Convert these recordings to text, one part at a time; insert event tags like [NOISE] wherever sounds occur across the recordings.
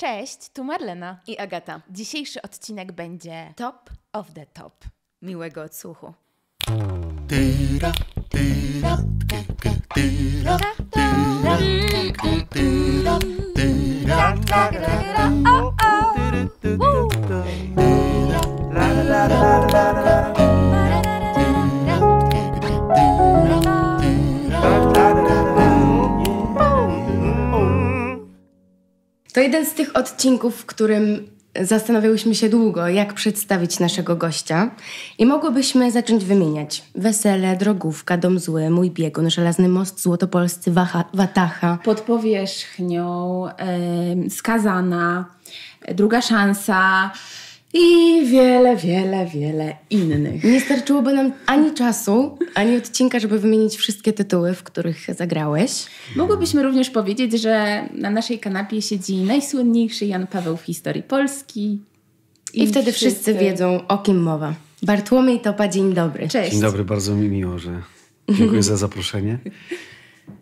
Cześć, tu Marlena. i Agata. Dzisiejszy odcinek będzie Top of the top. miłego odsłuchu. Tyra, tyra, tyra, tyra, tyra, tyra, To jeden z tych odcinków, w którym zastanawiałyśmy się długo, jak przedstawić naszego gościa i mogłybyśmy zacząć wymieniać. Wesele, Drogówka, Dom Zły, Mój Biegun, Żelazny Most, Złotopolscy, Waha, Watacha. Pod powierzchnią, em, skazana, druga szansa i wiele, wiele, wiele innych. Nie starczyłoby nam ani czasu, ani odcinka, żeby wymienić wszystkie tytuły, w których zagrałeś. Mogłybyśmy również powiedzieć, że na naszej kanapie siedzi najsłynniejszy Jan Paweł w historii Polski. I, wtedy wszyscy wiedzą, o kim mowa. Bartłomiej Topa, dzień dobry. Cześć. Dzień dobry, bardzo mi miło, że dziękuję za zaproszenie.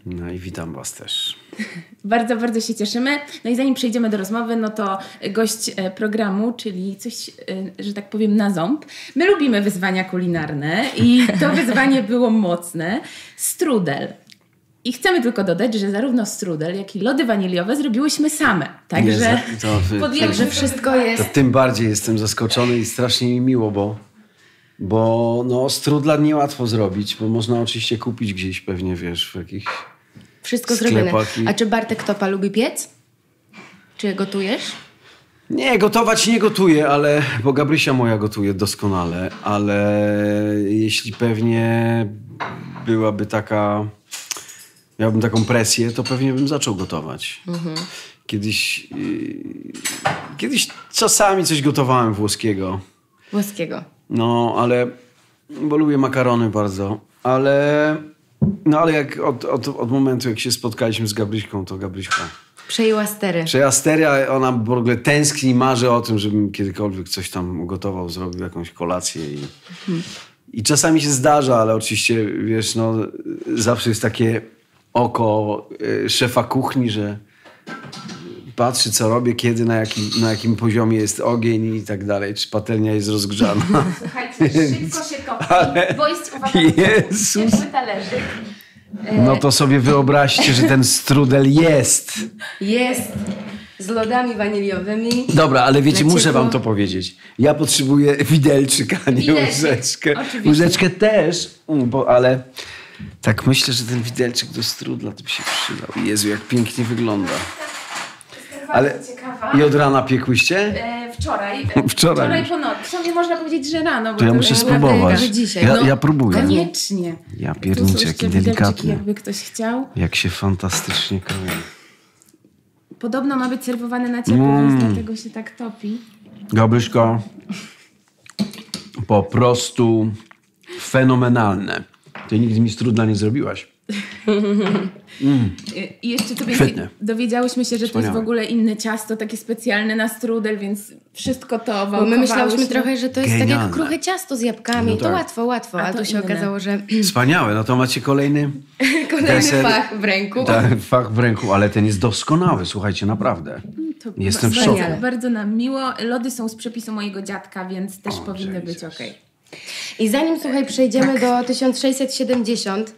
No i witam Was też. [LAUGHS] Bardzo, bardzo się cieszymy. No i zanim przejdziemy do rozmowy, no to gość e, programu, czyli coś, e, że tak powiem, na ząb. My lubimy wyzwania kulinarne i to [LAUGHS] wyzwanie było mocne. Strudel. I chcemy tylko dodać, że zarówno strudel, jak i lody waniliowe zrobiłyśmy same. Także to podjęłyśmy Że to wszystko To jest... tym bardziej jestem zaskoczony i strasznie mi miło, bo, bo no, strudla niełatwo zrobić, bo można oczywiście kupić gdzieś pewnie, wiesz, w jakichś... Wszystko zrobione. A czy Bartek Topa lubi piec? Czy gotujesz? Nie, gotować nie gotuję, ale, bo Gabrysia moja gotuje doskonale, ale jeśli pewnie byłaby taka, miałbym taką presję, to pewnie bym zaczął gotować. Kiedyś, yy, kiedyś czasami coś gotowałem włoskiego, Włoskiego. no ale, bo lubię makarony bardzo, ale, no ale jak od, od, od momentu, jak się spotkaliśmy z Gabryśką, to Gabryśka Przejęła stery. czy Asteria, ona w ogóle tęskni i marzy o tym, żebym kiedykolwiek coś tam ugotował, zrobił jakąś kolację. I, i czasami się zdarza, ale oczywiście, wiesz, no, zawsze jest takie oko e, szefa kuchni, że patrzy, co robię, kiedy, na jakim, na jakim poziomie jest ogień i tak dalej, czy patelnia jest rozgrzana. Słuchajcie, [LAUGHS] szybko się topi, bo jest uwaga, Jezus. talerzyk. No to sobie wyobraźcie, że ten strudel jest. Jest z lodami waniliowymi. Dobra, ale wiecie, muszę wam to powiedzieć. Ja potrzebuję widelczyk, a nie Widelczyk, łyżeczkę. oczywiście. Łyżeczkę też, bo, ale tak myślę, że ten widelczyk do strudla to by się przydał. Jezu, jak pięknie wygląda. Ale ciekawa. i od rana piekłyście? E, wczoraj. e, [LAUGHS] Wczoraj Wczoraj po nocy. W sumie można powiedzieć, że rano. Bo To ja muszę jest- spróbować. Ja, No, ja próbuję. Koniecznie. Ja pierniczę, jaki delikatny. Jakby ktoś chciał. Jak się fantastycznie kroi. Podobno ma być serwowany na ciepło, Mm. więc dlatego się tak topi. Gabryśko, po prostu fenomenalne. Ty nigdy mi strudla nie zrobiłaś. I- [LAUGHS] I jeszcze Świetnie. dowiedziałyśmy się, że to jest w ogóle inne ciasto, takie specjalne na strudel, więc wszystko to Bo my myślałyśmy trochę, że to jest tak jak Genialne. kruche ciasto z jabłkami. No To tak. łatwo, łatwo. A A, to tu się inne. okazało, że [LAUGHS] [LAUGHS] Wspaniałe, no to macie kolejny kolejny Deser. fach w ręku. tak, fach w ręku, ale ten jest doskonały, słuchajcie, naprawdę. To Jestem w bardzo, szoku. Bardzo nam miło. Lody są z przepisu mojego dziadka, więc też O, powinny być Jesus. ok. I zanim, słuchaj, przejdziemy do 1670,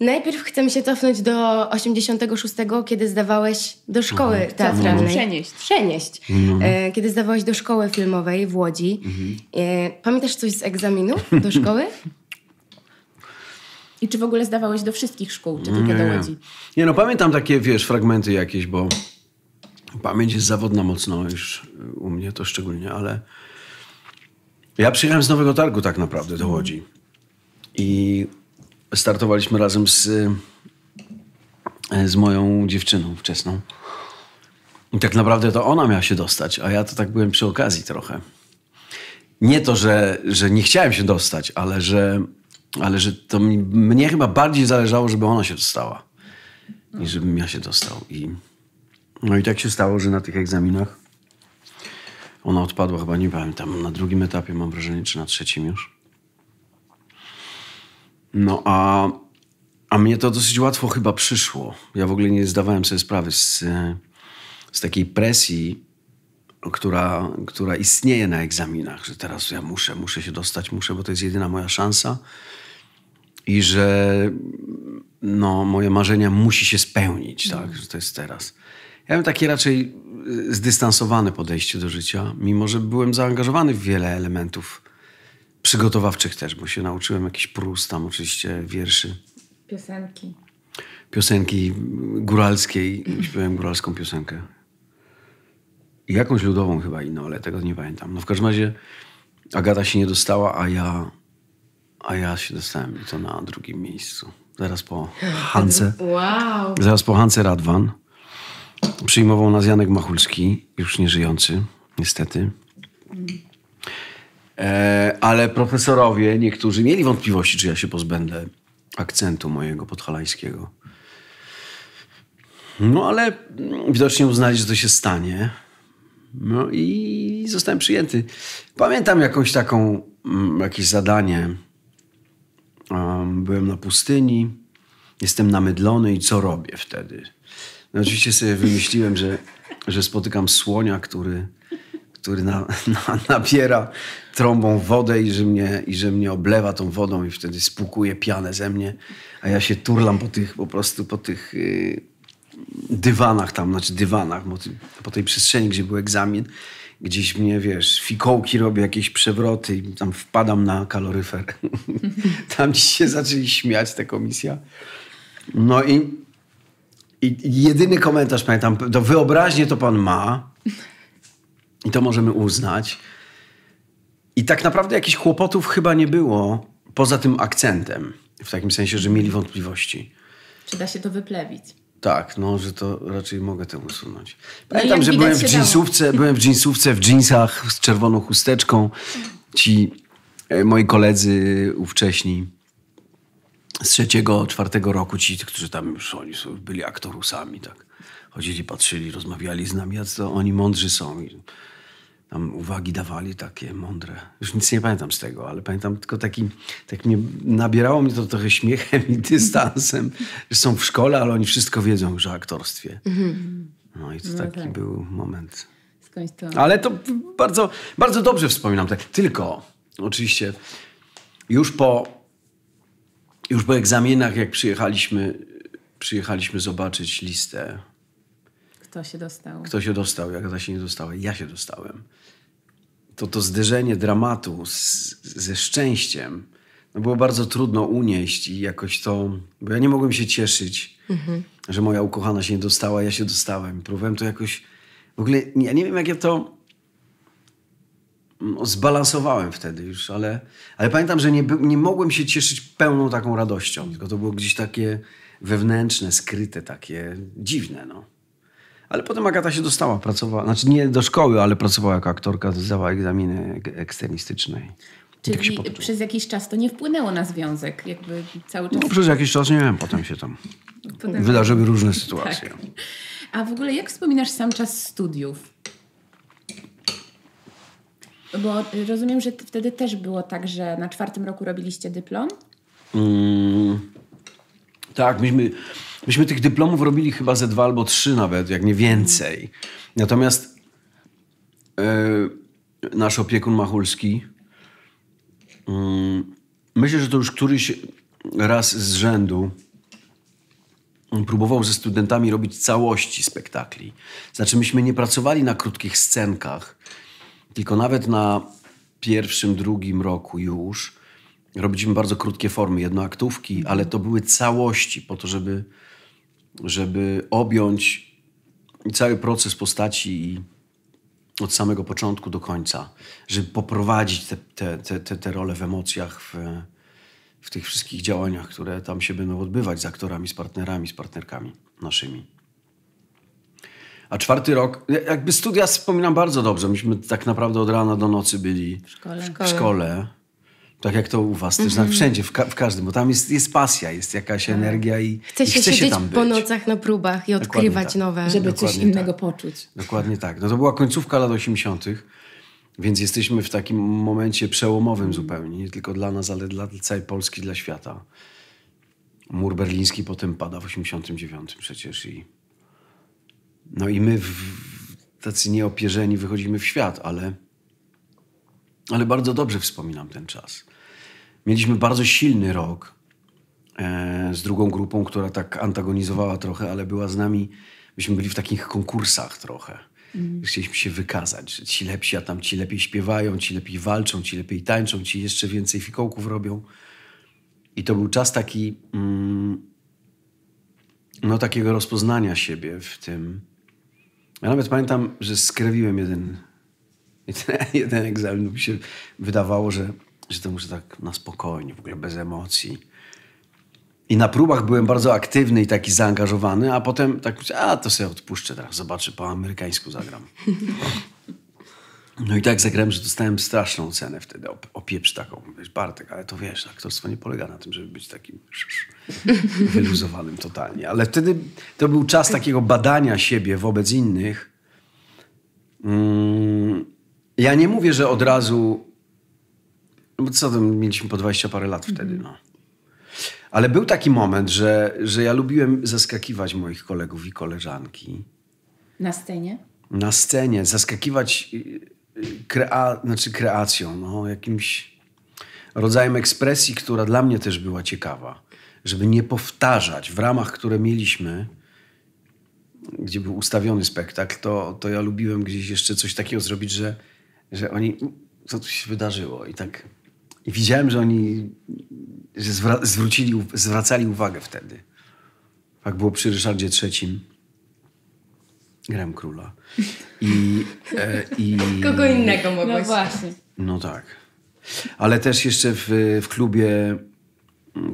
najpierw chcemy się cofnąć do 86, kiedy zdawałeś do szkoły teatralnej. Przenieść. Przenieść. E, kiedy zdawałeś do szkoły filmowej w Łodzi. E, pamiętasz coś z egzaminów do szkoły? [LAUGHS] I czy w ogóle zdawałeś do wszystkich szkół, czy tylko do Łodzi? Nie no, pamiętam takie, wiesz, fragmenty jakieś, bo pamięć jest zawodna mocno już u mnie to szczególnie, ale ja przyjechałem z Nowego Targu tak naprawdę do Łodzi i startowaliśmy razem z, z moją dziewczyną wczesną. I tak naprawdę to ona miała się dostać, a ja to tak byłem przy okazji trochę. Nie to, że, że nie chciałem się dostać, ale że, ale że to mi, mnie chyba bardziej zależało, żeby ona się dostała, niż żebym ja się dostał. I, no i tak się stało, że na tych egzaminach ona odpadła chyba, nie pamiętam, na drugim etapie mam wrażenie, czy na trzecim już. No a, a mnie to dosyć łatwo chyba przyszło. Ja w ogóle nie zdawałem sobie sprawy z, z takiej presji, która, która istnieje na egzaminach, że teraz ja muszę, muszę się dostać, muszę, bo to jest jedyna moja szansa i że no, moje marzenia musi się spełnić, tak, że to jest teraz. Ja mam takie raczej y, zdystansowane podejście do życia, mimo że byłem zaangażowany w wiele elementów przygotowawczych też, bo się nauczyłem jakiś prus tam oczywiście wierszy, Piosenki. piosenki góralskiej. Śpiewałem góralską piosenkę. I jakąś ludową chyba inną, ale tego nie pamiętam. No w każdym razie Agata się nie dostała, a ja, a ja się dostałem i to na drugim miejscu. Zaraz po Hance. Wow. Zaraz po Hance Radwan. Przyjmował nas Janek Machulski, już nieżyjący, niestety. E, ale profesorowie, niektórzy mieli wątpliwości, czy ja się pozbędę akcentu mojego podhalańskiego. No ale widocznie uznali, że to się stanie. No i zostałem przyjęty. Pamiętam jakąś taką, mm, jakieś zadanie. Byłem na pustyni, jestem namydlony i co robię wtedy? No oczywiście sobie wymyśliłem, że, że spotykam słonia, który, który na, na, nabiera trąbą wodę i że, mnie, i że mnie oblewa tą wodą i wtedy spłukuje pianę ze mnie, a ja się turlam po tych, po prostu po tych yy, dywanach tam, znaczy dywanach, po, tej przestrzeni, gdzie był egzamin. Gdzieś mnie, wiesz, fikołki robię, jakieś przewroty i tam wpadam na kaloryfer. [LAUGHS] tam dziś się zaczęli śmiać, ta komisja. No i, i jedyny komentarz, pamiętam, to wyobraźnię to pan ma i to możemy uznać. I tak naprawdę jakichś kłopotów chyba nie było, poza tym akcentem. W takim sensie, że mieli wątpliwości. Czy da się to wyplewić? Tak, no, że to raczej mogę to usunąć. No Pamiętam, jak że [LAUGHS] byłem w jeansówce, byłem w jeansówce, w jeansach z czerwoną chusteczką. Ci e, moi koledzy ówcześni z trzeciego, czwartego roku, ci, którzy tam już oni są, byli aktorusami, tak. Chodzili, patrzyli, rozmawiali z nami, jacy to oni mądrzy są. I tam uwagi dawali takie mądre. Już nic nie pamiętam z tego, ale pamiętam tylko taki, tak mnie, nabierało mnie to trochę śmiechem i dystansem, że są w szkole, ale oni wszystko wiedzą już o aktorstwie. No i to taki tak. był moment. To... Ale to bardzo, bardzo dobrze wspominam. Tak. Tylko, oczywiście, już po, już po egzaminach, jak przyjechaliśmy, przyjechaliśmy zobaczyć listę, Kto się dostał? kto się dostał, jak ta się nie dostała, ja się dostałem. To to zderzenie dramatu z, ze szczęściem no było bardzo trudno unieść i jakoś to, bo ja nie mogłem się cieszyć, że moja ukochana się nie dostała, ja się dostałem. Próbowałem to jakoś, w ogóle ja nie wiem jak ja to mm, zbalansowałem wtedy już, ale, ale pamiętam, że nie, nie mogłem się cieszyć pełną taką radością, tylko to było gdzieś takie wewnętrzne, skryte, takie dziwne, no. Ale potem Agata się dostała, pracowała, znaczy nie do szkoły, ale pracowała jako aktorka, zdawała egzaminy ek- eksternistyczne. tak Czyli potoczyło. przez jakiś czas to nie wpłynęło na związek, jakby cały czas... No, przez jakiś czas, nie wiem, potem się tam Potem- wydarzyły różne sytuacje. Tak. A w ogóle jak wspominasz sam czas studiów? Bo rozumiem, że wtedy też było tak, że na czwartym roku robiliście dyplom. Mm, tak, myśmy, myśmy tych dyplomów robili chyba ze dwa albo trzy nawet, jak nie więcej. Natomiast e, nasz opiekun Machulski, mm, myślę, że to już któryś raz z rzędu próbował ze studentami robić całości spektakli. Znaczy myśmy nie pracowali na krótkich scenkach, tylko nawet na pierwszym, drugim roku już robiliśmy bardzo krótkie formy, jednoaktówki, ale to były całości po to, żeby, żeby objąć cały proces postaci i od samego początku do końca, żeby poprowadzić te, te, te, te, te role w emocjach, w, w tych wszystkich działaniach, które tam się będą odbywać z aktorami, z partnerami, z partnerkami naszymi. A czwarty rok, jakby studia wspominam bardzo dobrze. Myśmy tak naprawdę od rana do nocy byli W szkole. w szkole. Tak jak to u was też, Mhm. na wszędzie, w, ka- w każdym, bo tam jest, jest pasja, jest jakaś energia i Chce i się chce się tam po być. nocach na próbach i Dokładnie odkrywać tak. nowe. Żeby coś Dokładnie innego tak. poczuć. Dokładnie tak. No to była końcówka lat 80., więc jesteśmy w takim momencie przełomowym zupełnie. Nie tylko dla nas, ale dla całej Polski, dla świata. Mur berliński potem pada w 89 przecież i No i my, w, tacy nieopierzeni, wychodzimy w świat, ale, ale bardzo dobrze wspominam ten czas. Mieliśmy bardzo silny rok e, z drugą grupą, która tak antagonizowała trochę, ale była z nami. Myśmy byli w takich konkursach trochę. Chcieliśmy się wykazać, że ci lepsi, a tam ci lepiej śpiewają, ci lepiej walczą, ci lepiej tańczą, ci jeszcze więcej fikołków robią. I to był czas taki, mm, no takiego rozpoznania siebie w tym. Ja nawet pamiętam, że skrewiłem jeden, jeden, [LAUGHS] jeden egzamin, bo mi się wydawało, że, że to muszę tak na spokojnie, w ogóle bez emocji. I na próbach byłem bardzo aktywny i taki zaangażowany, a potem tak myślę, a to sobie odpuszczę teraz, zobaczę, po amerykańsku zagram. No i tak zagrałem, że dostałem straszną cenę wtedy, o, o pieprz taką. Wiesz, Bartek, ale to wiesz, aktorstwo nie polega na tym, żeby być takim wyluzowanym totalnie. Ale wtedy to był czas takiego badania siebie wobec innych. Mm, ja nie mówię, że od razu... No bo co tam, mieliśmy po 20 parę lat wtedy, no. Ale był taki moment, że, że ja lubiłem zaskakiwać moich kolegów i koleżanki Na scenie? na scenie, zaskakiwać y, krea, znaczy kreacją, no, jakimś rodzajem ekspresji, która dla mnie też była ciekawa. Żeby nie powtarzać w ramach, które mieliśmy, gdzie był ustawiony spektakl, to, to ja lubiłem gdzieś jeszcze coś takiego zrobić, że, że oni, co tu się wydarzyło? I tak, i widziałem, że oni że zwrócili, zwracali uwagę wtedy. Tak było przy Ryszardzie III. Grałem króla. I, e, i [LAUGHS] Kogo innego mogłeś? No właśnie. no tak. Ale też jeszcze w, w klubie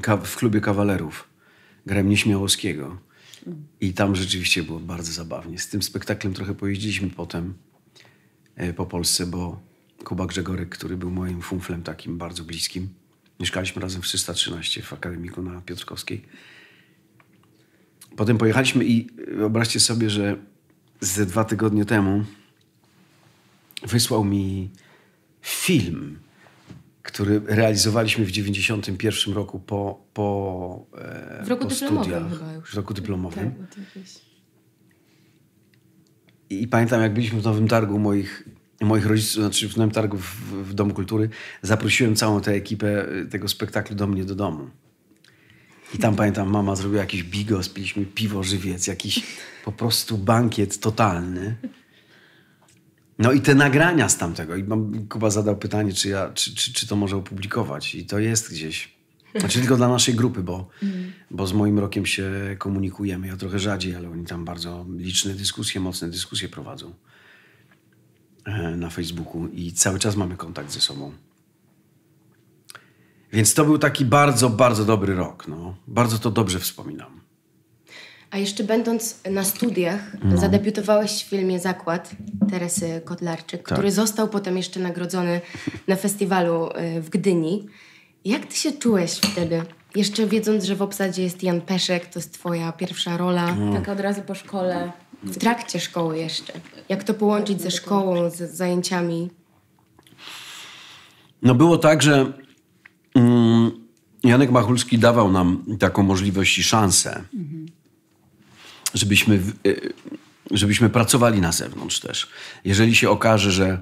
ka- w klubie kawalerów grałem Nieśmiałowskiego. I tam rzeczywiście było bardzo zabawnie. Z tym spektaklem trochę pojeździliśmy potem e, po Polsce, bo Kuba Grzegorek, który był moim fumflem takim bardzo bliskim, mieszkaliśmy razem w 313 w Akademiku na Piotrkowskiej. Potem pojechaliśmy i wyobraźcie sobie, że ze dwa tygodnie temu wysłał mi film, który realizowaliśmy w 91 roku po, po, e, W roku po dyplomowym studiach. chyba już. W roku dyplomowym. Tak. I pamiętam, jak byliśmy w Nowym Targu moich, moich rodziców, znaczy w Nowym Targu w, w Domu Kultury, zaprosiłem całą tę ekipę y, tego spektaklu do mnie do domu. I tam pamiętam, mama zrobiła jakiś bigos, piliśmy piwo, żywiec, jakiś po prostu bankiet totalny. No i te nagrania z tamtego. I Kuba zadał pytanie, czy, ja, czy, czy, czy to może opublikować. I to jest gdzieś. Znaczy tylko dla naszej grupy, bo, bo z moim rokiem się komunikujemy. Ja trochę rzadziej, ale oni tam bardzo liczne dyskusje, mocne dyskusje prowadzą na Facebooku i cały czas mamy kontakt ze sobą. Więc to był taki bardzo, bardzo dobry rok. No. Bardzo to dobrze wspominam. A jeszcze będąc na studiach, No. zadebiutowałeś w filmie Zakład Teresy Kotlarczyk, Tak. który został potem jeszcze nagrodzony na festiwalu y, w Gdyni. Jak ty się czułeś wtedy? Jeszcze wiedząc, że w obsadzie jest Jan Peszek, to jest twoja pierwsza rola. No. Tak od razu po szkole. W trakcie szkoły jeszcze. Jak to połączyć ze szkołą, z zajęciami? No było tak, że mm, Janek Machulski dawał nam taką możliwość i szansę, żebyśmy, w- y, żebyśmy pracowali na zewnątrz też. Jeżeli się okaże, że,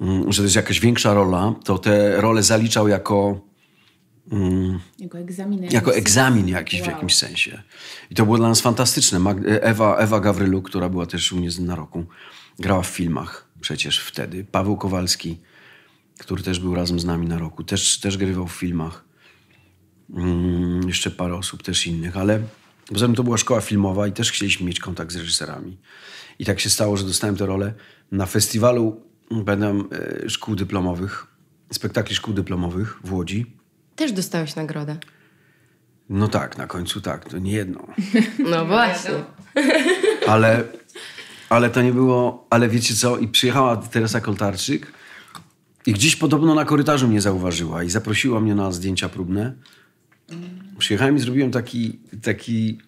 mm, że to jest jakaś większa rola, to te role zaliczał jako, Jako egzamin. jako egzamin jakiś w Wow. jakimś sensie. I to było dla nas fantastyczne. Mag- Ewa, Ewa Gawrylu, która była też u mnie na roku, grała w filmach przecież wtedy. Paweł Kowalski, który też był razem z nami na roku, też, też grywał w filmach. Mm, jeszcze parę osób też innych, ale poza tym to była szkoła filmowa i też chcieliśmy mieć kontakt z reżyserami. I tak się stało, że dostałem tę rolę na festiwalu będę szkół dyplomowych, spektakli szkół dyplomowych w Łodzi. Też dostałeś nagrodę. No tak, na końcu tak, to nie jedno. [LAUGHS] No właśnie. [LAUGHS] Ale, ale to nie było, ale wiecie co, i przyjechała Teresa Koltarczyk i gdzieś podobno na korytarzu mnie zauważyła i zaprosiła mnie na zdjęcia próbne. Przyjechałem i zrobiłem taki, taki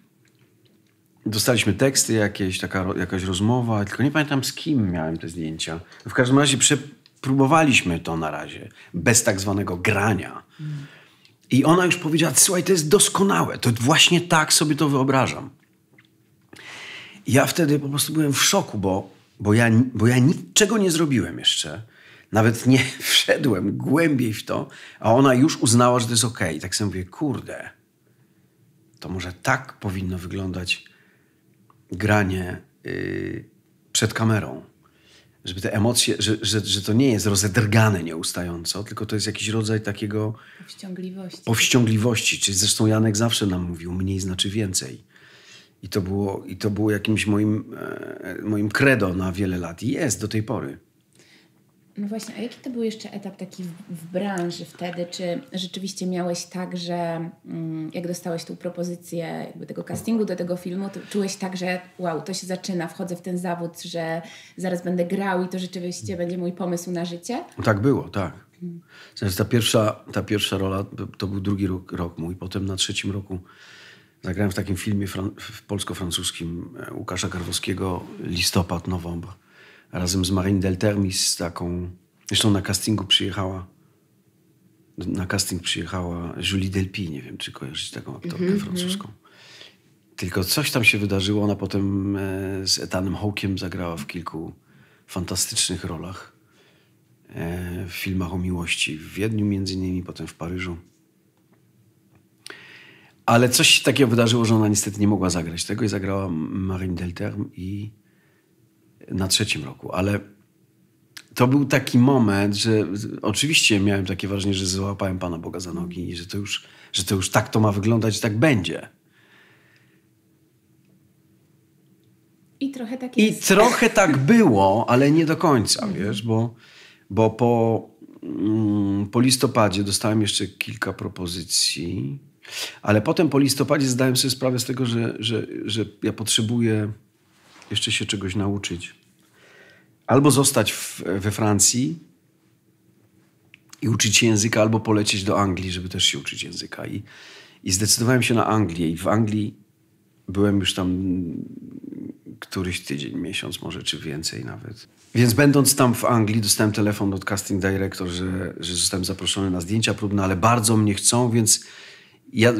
dostaliśmy teksty jakieś, taka, jakaś rozmowa, tylko nie pamiętam z kim miałem te zdjęcia. W każdym razie przepróbowaliśmy to na razie, bez tak zwanego grania. I ona już powiedziała, słuchaj, to jest doskonałe, to właśnie tak sobie to wyobrażam. Ja wtedy po prostu byłem w szoku, bo, bo, ja, bo ja niczego nie zrobiłem jeszcze. Nawet nie [LAUGHS] wszedłem głębiej w to, a ona już uznała, że to jest okej. I tak sobie mówię, kurde, to może tak powinno wyglądać granie yy, przed kamerą. Żeby te emocje, że, że, że to nie jest rozedrgane nieustająco, tylko to jest jakiś rodzaj takiego Powściągliwości. powściągliwości. Czyli zresztą Janek zawsze nam mówił, mniej znaczy więcej. I to było, i to było jakimś moim, e, moim credo na wiele lat. I jest do tej pory. No właśnie, a jaki to był jeszcze etap taki w, w branży wtedy? Czy rzeczywiście miałeś tak, że mm, jak dostałeś tą propozycję jakby tego castingu do tego filmu, to czułeś tak, że wow, to się zaczyna, wchodzę w ten zawód, że zaraz będę grał i to rzeczywiście będzie mój pomysł na życie? Tak było, tak. Znaczy, ta, pierwsza, ta pierwsza rola to był drugi rok, rok mój. Potem na trzecim roku zagrałem w takim filmie fran- polsko-francuskim e, Łukasza Karwowskiego Listopad, Nowembre. Razem z Marine Deltermis z taką... Zresztą na castingu przyjechała na casting przyjechała Julie Delpy. Nie wiem, czy kojarzycie taką aktorkę francuską. Tylko coś tam się wydarzyło. Ona potem e, z Etanem Hawkiem zagrała w kilku fantastycznych rolach. E, w filmach o miłości w Wiedniu między innymi, potem w Paryżu. Ale coś takiego wydarzyło, że ona niestety nie mogła zagrać tego i zagrała Marine Delterme i na trzecim roku. Ale to był taki moment, że oczywiście miałem takie wrażenie, że załapałem Pana Boga za nogi i że to już, że to już tak to ma wyglądać i tak będzie. I trochę tak I jest. trochę tak było, ale nie do końca, wiesz, bo, bo po, mm, po listopadzie dostałem jeszcze kilka propozycji, ale potem po listopadzie zdałem sobie sprawę z tego, że, że, że ja potrzebuję jeszcze się czegoś nauczyć. Albo zostać w, we Francji i uczyć się języka, albo polecieć do Anglii, żeby też się uczyć języka. I, i zdecydowałem się na Anglię. I w Anglii byłem już tam któryś tydzień, miesiąc może, czy więcej nawet. Więc będąc tam w Anglii, dostałem telefon od casting director, że, że zostałem zaproszony na zdjęcia próbne, ale bardzo mnie chcą, więc ja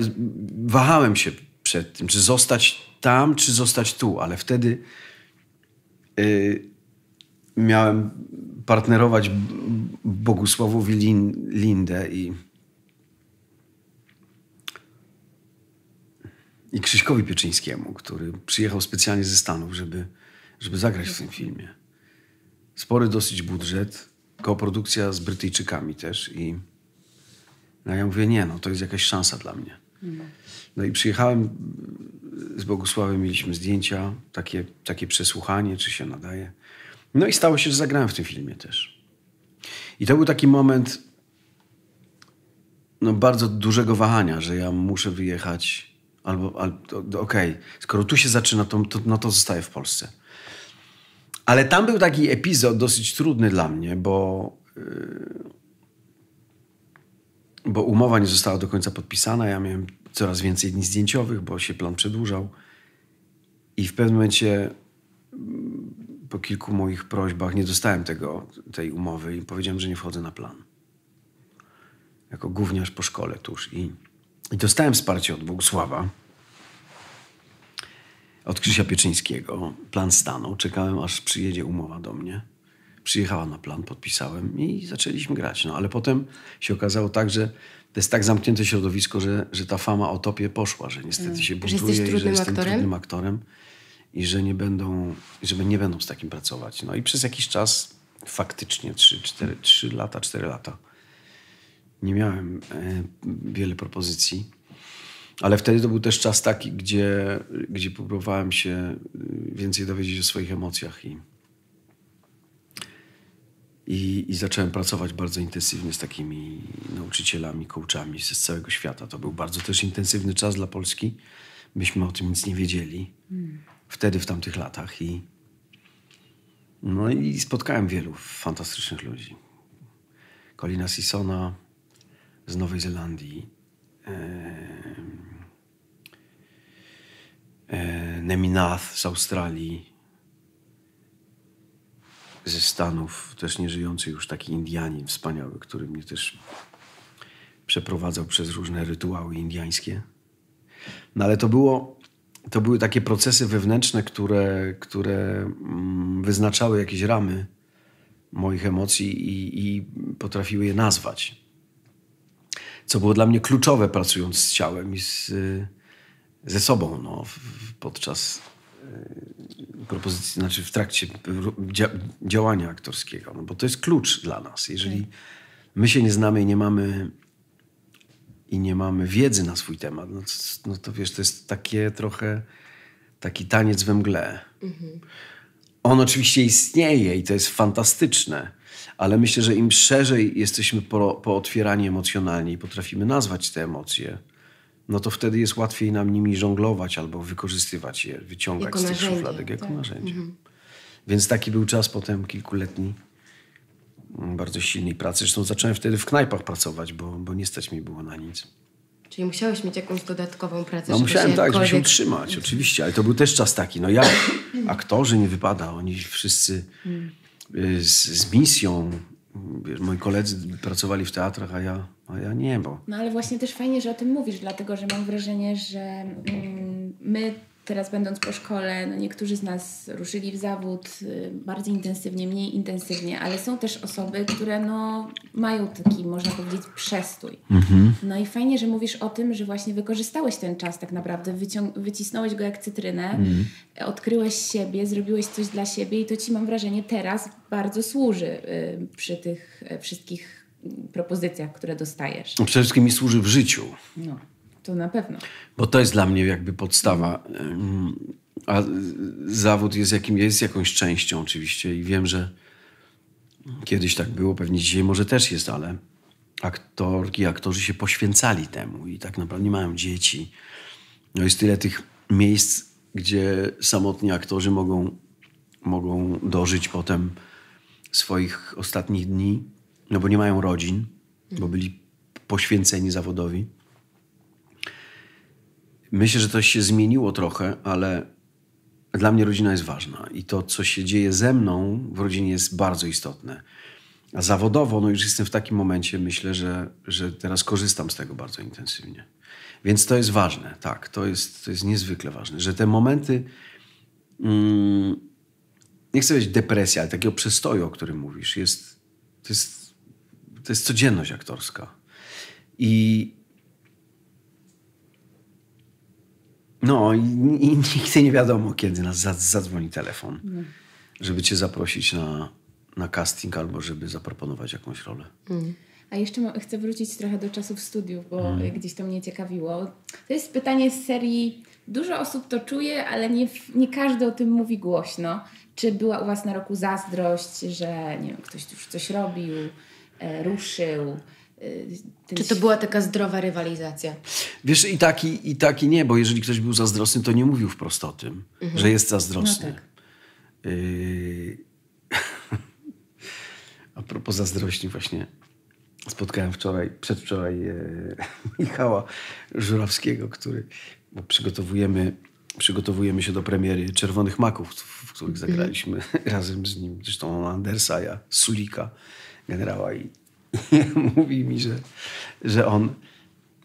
wahałem się przed tym, czy zostać tam, czy zostać tu, ale wtedy y, miałem partnerować Bogusławowi Lin, Lindę i i Krzyśkowi Pieczyńskiemu, który przyjechał specjalnie ze Stanów, żeby, żeby zagrać w tym filmie. Spory dosyć budżet, koprodukcja z Brytyjczykami też i no ja mówię, nie, no to jest jakaś szansa dla mnie. No i przyjechałem z Bogusławem, mieliśmy zdjęcia, takie, takie przesłuchanie, czy się nadaje. No i stało się, że zagrałem w tym filmie też. I to był taki moment no, bardzo dużego wahania, że ja muszę wyjechać albo, albo okej, skoro tu się zaczyna, to, to, no to zostaję w Polsce. Ale tam był taki epizod dosyć trudny dla mnie, bo, yy, bo umowa nie została do końca podpisana. Ja miałem coraz więcej dni zdjęciowych, bo się plan przedłużał. I w pewnym momencie po kilku moich prośbach nie dostałem tego, tej umowy i powiedziałem, że nie wchodzę na plan. Jako gówniarz po szkole tuż. I, i dostałem wsparcie od Bogusława, od Krzysia Pieczyńskiego. Plan stanął. Czekałem, aż przyjedzie umowa do mnie. Przyjechała na plan, podpisałem i zaczęliśmy grać. No, ale potem się okazało tak, że to jest tak zamknięte środowisko, że, że ta fama o topie poszła, że niestety się Że jesteś buntuje i że jestem aktorem? trudnym aktorem i że nie będą, że nie będą z takim pracować. No i przez jakiś czas, faktycznie 3, 4, 3 lata, 4 lata, nie miałem e, wiele propozycji. Ale wtedy to był też czas taki, gdzie, gdzie próbowałem się y, więcej dowiedzieć o swoich emocjach i, i, i zacząłem pracować bardzo intensywnie z takimi nauczycielami, coachami z całego świata. To był bardzo też intensywny czas dla Polski. Myśmy o tym nic nie wiedzieli wtedy, w tamtych latach. I, no i spotkałem wielu fantastycznych ludzi. Colina Sissona z Nowej Zelandii, e, Neminath z Australii, ze Stanów, też nieżyjący już taki Indianin wspaniały, który mnie też przeprowadzał przez różne rytuały indiańskie. No ale to było, to były takie procesy wewnętrzne, które, które mm, wyznaczały jakieś ramy moich emocji i, i potrafiły je nazwać. Co było dla mnie kluczowe pracując z ciałem i z, ze sobą no, podczas y, propozycji, znaczy w trakcie dzia, działania aktorskiego. No, bo to jest klucz dla nas. Jeżeli my się nie znamy i nie mamy i nie mamy wiedzy na swój temat, no to, no to wiesz, to jest takie trochę taki taniec we mgle. On oczywiście istnieje i to jest fantastyczne, ale myślę, że im szerzej jesteśmy po, pootwierani emocjonalnie i potrafimy nazwać te emocje, no to wtedy jest łatwiej nam nimi żonglować albo wykorzystywać je, wyciągać z tych szufladek jako tak. narzędzie. Więc taki był czas potem kilkuletni bardzo silnej pracy. Zresztą zacząłem wtedy w knajpach pracować, bo, bo nie stać mi było na nic. Czyli musiałeś mieć jakąś dodatkową pracę, No żeby musiałem się tak, żeby się jakkolwiek- utrzymać, oczywiście, ale to był też czas taki. No jak [CLEARS THROAT] aktorzy nie wypada, oni wszyscy y, z, z misją. Wiesz, moi koledzy pracowali w teatrach, a ja, a ja nie, bo No ale właśnie też fajnie, że o tym mówisz, dlatego że mam wrażenie, że mm, my teraz będąc po szkole, no niektórzy z nas ruszyli w zawód y, bardziej intensywnie, mniej intensywnie, ale są też osoby, które no, mają taki, można powiedzieć, przestój. No i fajnie, że mówisz o tym, że właśnie wykorzystałeś ten czas tak naprawdę, wycisnąłeś go jak cytrynę, odkryłeś siebie, zrobiłeś coś dla siebie i to ci mam wrażenie teraz bardzo służy y, przy tych y, wszystkich mm, propozycjach, które dostajesz. przede wszystkim mi służy w życiu. No, to na pewno. Bo to jest dla mnie jakby podstawa. A zawód jest, jakim, jest jakąś częścią oczywiście i wiem, że kiedyś tak było, pewnie dzisiaj może też jest, ale aktorki, aktorzy się poświęcali temu i tak naprawdę nie mają dzieci. No jest tyle tych miejsc, gdzie samotni aktorzy mogą, mogą dożyć potem swoich ostatnich dni, no bo nie mają rodzin, bo byli poświęceni zawodowi. Myślę, że to się zmieniło trochę, ale dla mnie rodzina jest ważna i to, co się dzieje ze mną w rodzinie jest bardzo istotne. A zawodowo, no już jestem w takim momencie, myślę, że, że teraz korzystam z tego bardzo intensywnie. Więc to jest ważne, tak, to jest, to jest niezwykle ważne, że te momenty, mm, nie chcę powiedzieć depresja, ale takiego przestoju, o którym mówisz, jest, to jest, to jest codzienność aktorska. I, No i, i [LAUGHS] nigdy nie wiadomo, kiedy nas za- zadzwoni telefon, żeby cię zaprosić na, na casting albo żeby zaproponować jakąś rolę. A jeszcze chcę wrócić trochę do czasów studiów, bo gdzieś to mnie ciekawiło. To jest pytanie z serii, dużo osób to czuje, ale nie, nie każdy o tym mówi głośno. Czy była u Was na roku zazdrość, że nie wiem, ktoś już coś robił, e, ruszył? Ten Czy to była taka zdrowa rywalizacja? Wiesz, i tak i, i tak i nie, bo jeżeli ktoś był zazdrosny, to nie mówił wprost o tym, że jest zazdrosny. No tak. Yy... [LAUGHS] A propos zazdrości właśnie spotkałem wczoraj, przedwczoraj e, [LAUGHS] Michała Żurawskiego, który, bo przygotowujemy, przygotowujemy się do premiery Czerwonych Maków, w których zagraliśmy [LAUGHS] razem z nim, zresztą Andersa, ja Sulika, generała i, [LAUGHS] mówi mi, że, że on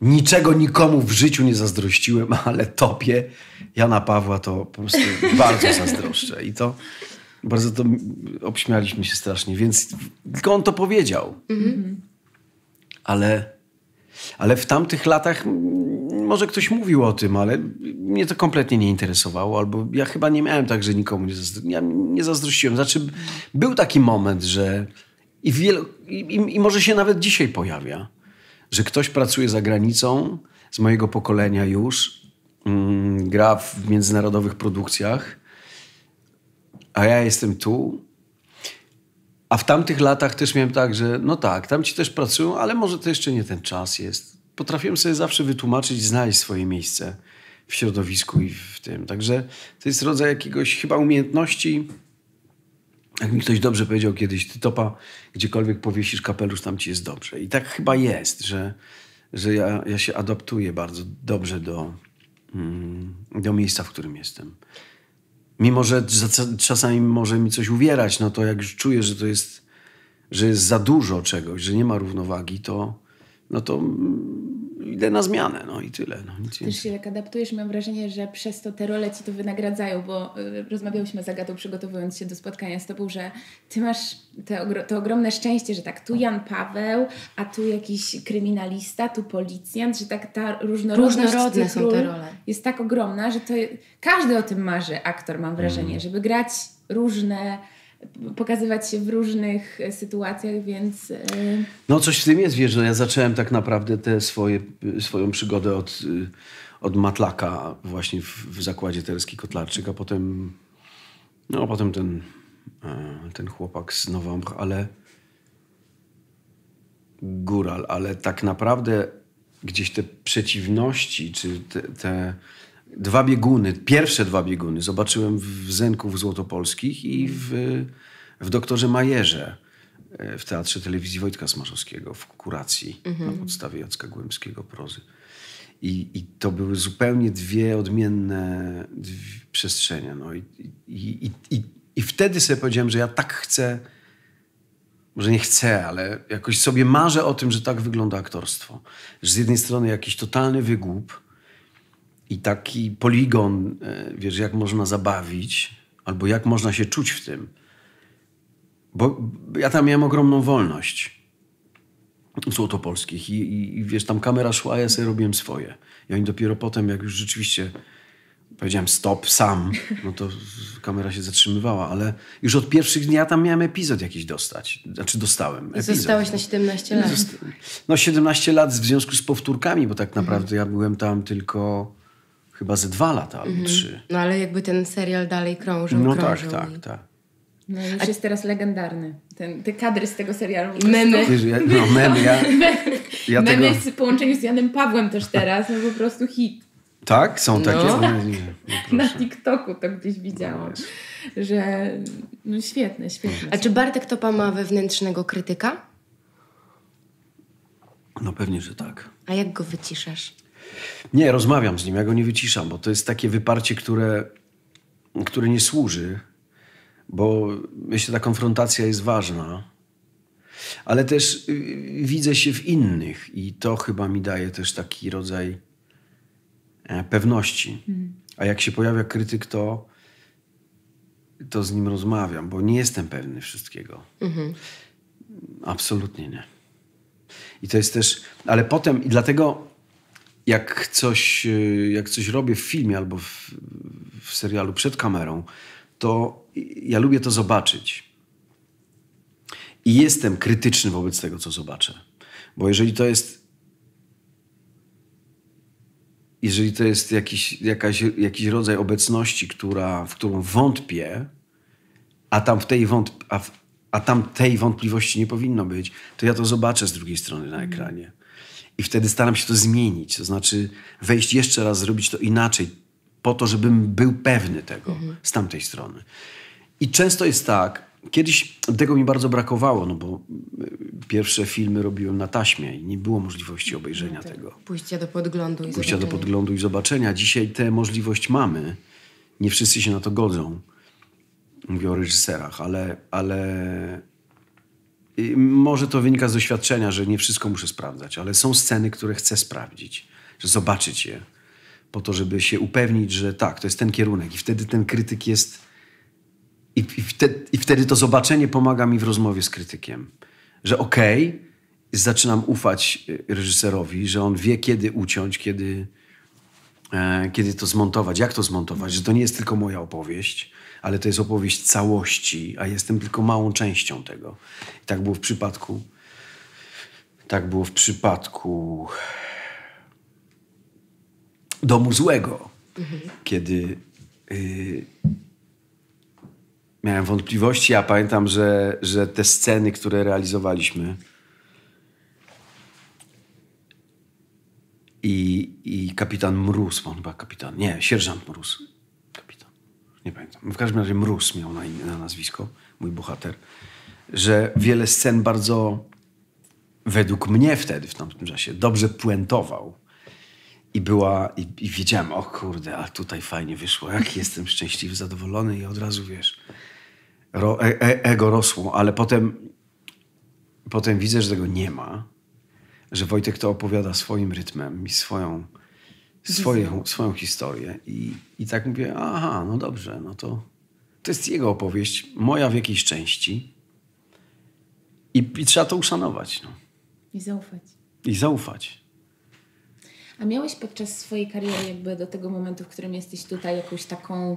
niczego nikomu w życiu nie zazdrościłem, [LAUGHS] ale tobie, Jana Pawła, to po prostu [LAUGHS] bardzo zazdroszczę. I to bardzo to obśmialiśmy się strasznie, więc tylko on to powiedział. Ale, ale w tamtych latach może ktoś mówił o tym, ale mnie to kompletnie nie interesowało, albo ja chyba nie miałem tak, że nikomu nie, zazdro- ja nie zazdrościłem. Znaczy, był taki moment, że i, wielu, i, i, i może się nawet dzisiaj pojawia, że ktoś pracuje za granicą z mojego pokolenia już, mm, gra w międzynarodowych produkcjach, a ja jestem tu. A w tamtych latach też miałem tak, że no tak, tam ci też pracują, ale może to jeszcze nie ten czas jest. Potrafiłem sobie zawsze wytłumaczyć, znaleźć swoje miejsce w środowisku i w tym. Także to jest rodzaj jakiegoś chyba umiejętności. Jak mi ktoś dobrze powiedział kiedyś, ty topa, gdziekolwiek powiesisz kapelusz, tam ci jest dobrze. I tak chyba jest, że, że ja, ja się adaptuję bardzo dobrze do, mm, do miejsca, w którym jestem. Mimo, że za- czasami może mi coś uwierać, no to jak już czuję, że to jest, że jest za dużo czegoś, że nie ma równowagi, to, no to mm, idę na zmianę, no i tyle. No, nic Też się tak adaptujesz. Mam wrażenie, że przez to te role ci to wynagradzają, bo y, rozmawiałyśmy z Agatą przygotowując się do spotkania z tobą, że ty masz te to ogromne szczęście, że tak tu Jan Paweł, a tu jakiś kryminalista, tu policjant, że tak ta różnorodność Różnorodne są te role. jest tak ogromna, że to każdy o tym marzy, aktor mam wrażenie, Mm. żeby grać różne, pokazywać się w różnych e, sytuacjach, więc... y, No coś w tym jest, wiesz, że ja zacząłem tak naprawdę tę swoją przygodę od, y, od matlaka właśnie w, w zakładzie Terski Kotlarczyk, a potem, no a potem ten, e, ten chłopak z Nowombre, ale góral, ale tak naprawdę gdzieś te przeciwności, czy te, te dwa bieguny, pierwsze dwa bieguny zobaczyłem w Zenku w Złotopolskich i w, w Doktorze Majerze e, w Teatrze Telewizji Wojtka Smarzowskiego w kuracji na podstawie Jacka Głębskiego prozy. I, I to były zupełnie dwie odmienne dwie przestrzenie. No i, i, i, i, I wtedy sobie powiedziałem, że ja tak chcę może nie chcę, ale jakoś sobie marzę o tym, że tak wygląda aktorstwo. Że z jednej strony jakiś totalny wygłup i taki poligon, e, wiesz, jak można zabawić, albo jak można się czuć w tym. Bo ja tam miałem ogromną wolność Złotopolskich i, i, i wiesz, tam kamera szła, ja sobie robiłem swoje. I oni dopiero potem, jak już rzeczywiście powiedziałem stop sam, no to kamera się zatrzymywała, ale już od pierwszych dni ja tam miałem epizod jakiś dostać. Znaczy dostałem. I Epizod. zostałeś na 17 lat. No 17 lat w związku z powtórkami, bo tak naprawdę ja byłem tam tylko chyba ze dwa lata albo trzy. No ale jakby ten serial dalej krążył, No tak, krążył. tak, i- tak. No już jest teraz legendarny. Ten, te kadry z tego serialu. I memy. Wiesz, ja, no memy, ja, [LAUGHS] ja Memy tego... w połączeniu z Janem Pawłem też teraz, no po prostu hit. Tak? Są takie? No. No, nie, no Na. TikToku to gdzieś widziałam. Że no świetne, świetne. A czy Bartek Topa ma wewnętrznego krytyka? no pewnie, że tak. A jak go wyciszasz? Nie, rozmawiam z nim, ja go nie wyciszam, bo to jest takie wyparcie, które, które nie służy, bo myślę, ta konfrontacja jest ważna, ale też y, widzę się w innych i to chyba mi daje też taki rodzaj e, pewności. A jak się pojawia krytyk, to, to z nim rozmawiam, bo nie jestem pewny wszystkiego. Absolutnie nie. I to jest też, ale potem, i dlatego jak coś, y, jak coś robię w filmie albo w, w serialu przed kamerą, to ja lubię to zobaczyć. I jestem krytyczny wobec tego, co zobaczę. Bo jeżeli to jest. Jeżeli to jest jakiś, jakaś, jakiś rodzaj obecności, która, w którą wątpię, a tam, w tej wątp- a, w, a tam tej wątpliwości nie powinno być, to ja to zobaczę z drugiej strony na ekranie. I wtedy staram się to zmienić. To znaczy wejść jeszcze raz, zrobić to inaczej, po to, żebym był pewny tego z tamtej strony. I często jest tak, kiedyś tego mi bardzo brakowało, no bo y, pierwsze filmy robiłem na taśmie i nie było możliwości obejrzenia tego Pójście do podglądu i pójścia do zobaczenia. podglądu i zobaczenia. Dzisiaj tę możliwość mamy. Nie wszyscy się na to godzą. Mówię o reżyserach, ale, ale może to wynika z doświadczenia, że nie wszystko muszę sprawdzać, ale są sceny, które chcę sprawdzić, że zobaczyć je, po to, żeby się upewnić, że tak, to jest ten kierunek i wtedy ten krytyk jest i, i, wtedy, I wtedy to zobaczenie pomaga mi w rozmowie z krytykiem. Że okej, zaczynam ufać y, reżyserowi, że on wie, kiedy uciąć, kiedy, e, kiedy to zmontować, jak to zmontować, że to nie jest tylko moja opowieść, ale to jest opowieść całości, a jestem tylko małą częścią tego. I tak było w przypadku. Tak było w przypadku Domu Złego, kiedy y, miałem wątpliwości. Ja pamiętam, że, że te sceny, które realizowaliśmy i, i kapitan Mróz, on chyba kapitan, nie, sierżant Mróz, nie pamiętam. W każdym razie Mróz miał na, imię, na nazwisko, mój bohater, że wiele scen bardzo, według mnie wtedy, w tamtym czasie, dobrze puentował. I była, i, i wiedziałem, o kurde, a tutaj fajnie wyszło, jak jestem szczęśliwy, zadowolony i od razu, wiesz, ro, e, e, ego rosło, ale potem, potem widzę, że tego nie ma, że Wojtek to opowiada swoim rytmem i swoją, swoją, swoją historię. I, I tak mówię, aha, no dobrze, no to to jest jego opowieść, moja w jakiejś części. I, i trzeba to uszanować. No. I zaufać. I zaufać. A miałeś podczas swojej kariery, jakby do tego momentu, w którym jesteś tutaj, jakąś taką.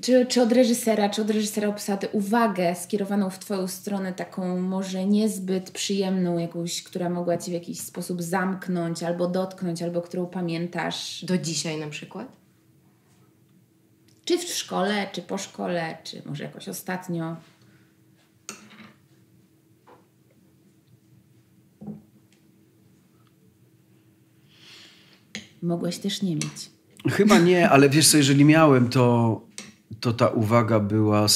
Czy, czy od reżysera, czy od reżysera obsady uwagę skierowaną w Twoją stronę, taką może niezbyt przyjemną, jakąś, która mogła Cię w jakiś sposób zamknąć, albo dotknąć, albo którą pamiętasz? Do dzisiaj na przykład? Czy w szkole, czy po szkole, czy może jakoś ostatnio? Mogłeś też nie mieć. Chyba nie, ale wiesz co, jeżeli miałem, to, to ta uwaga była.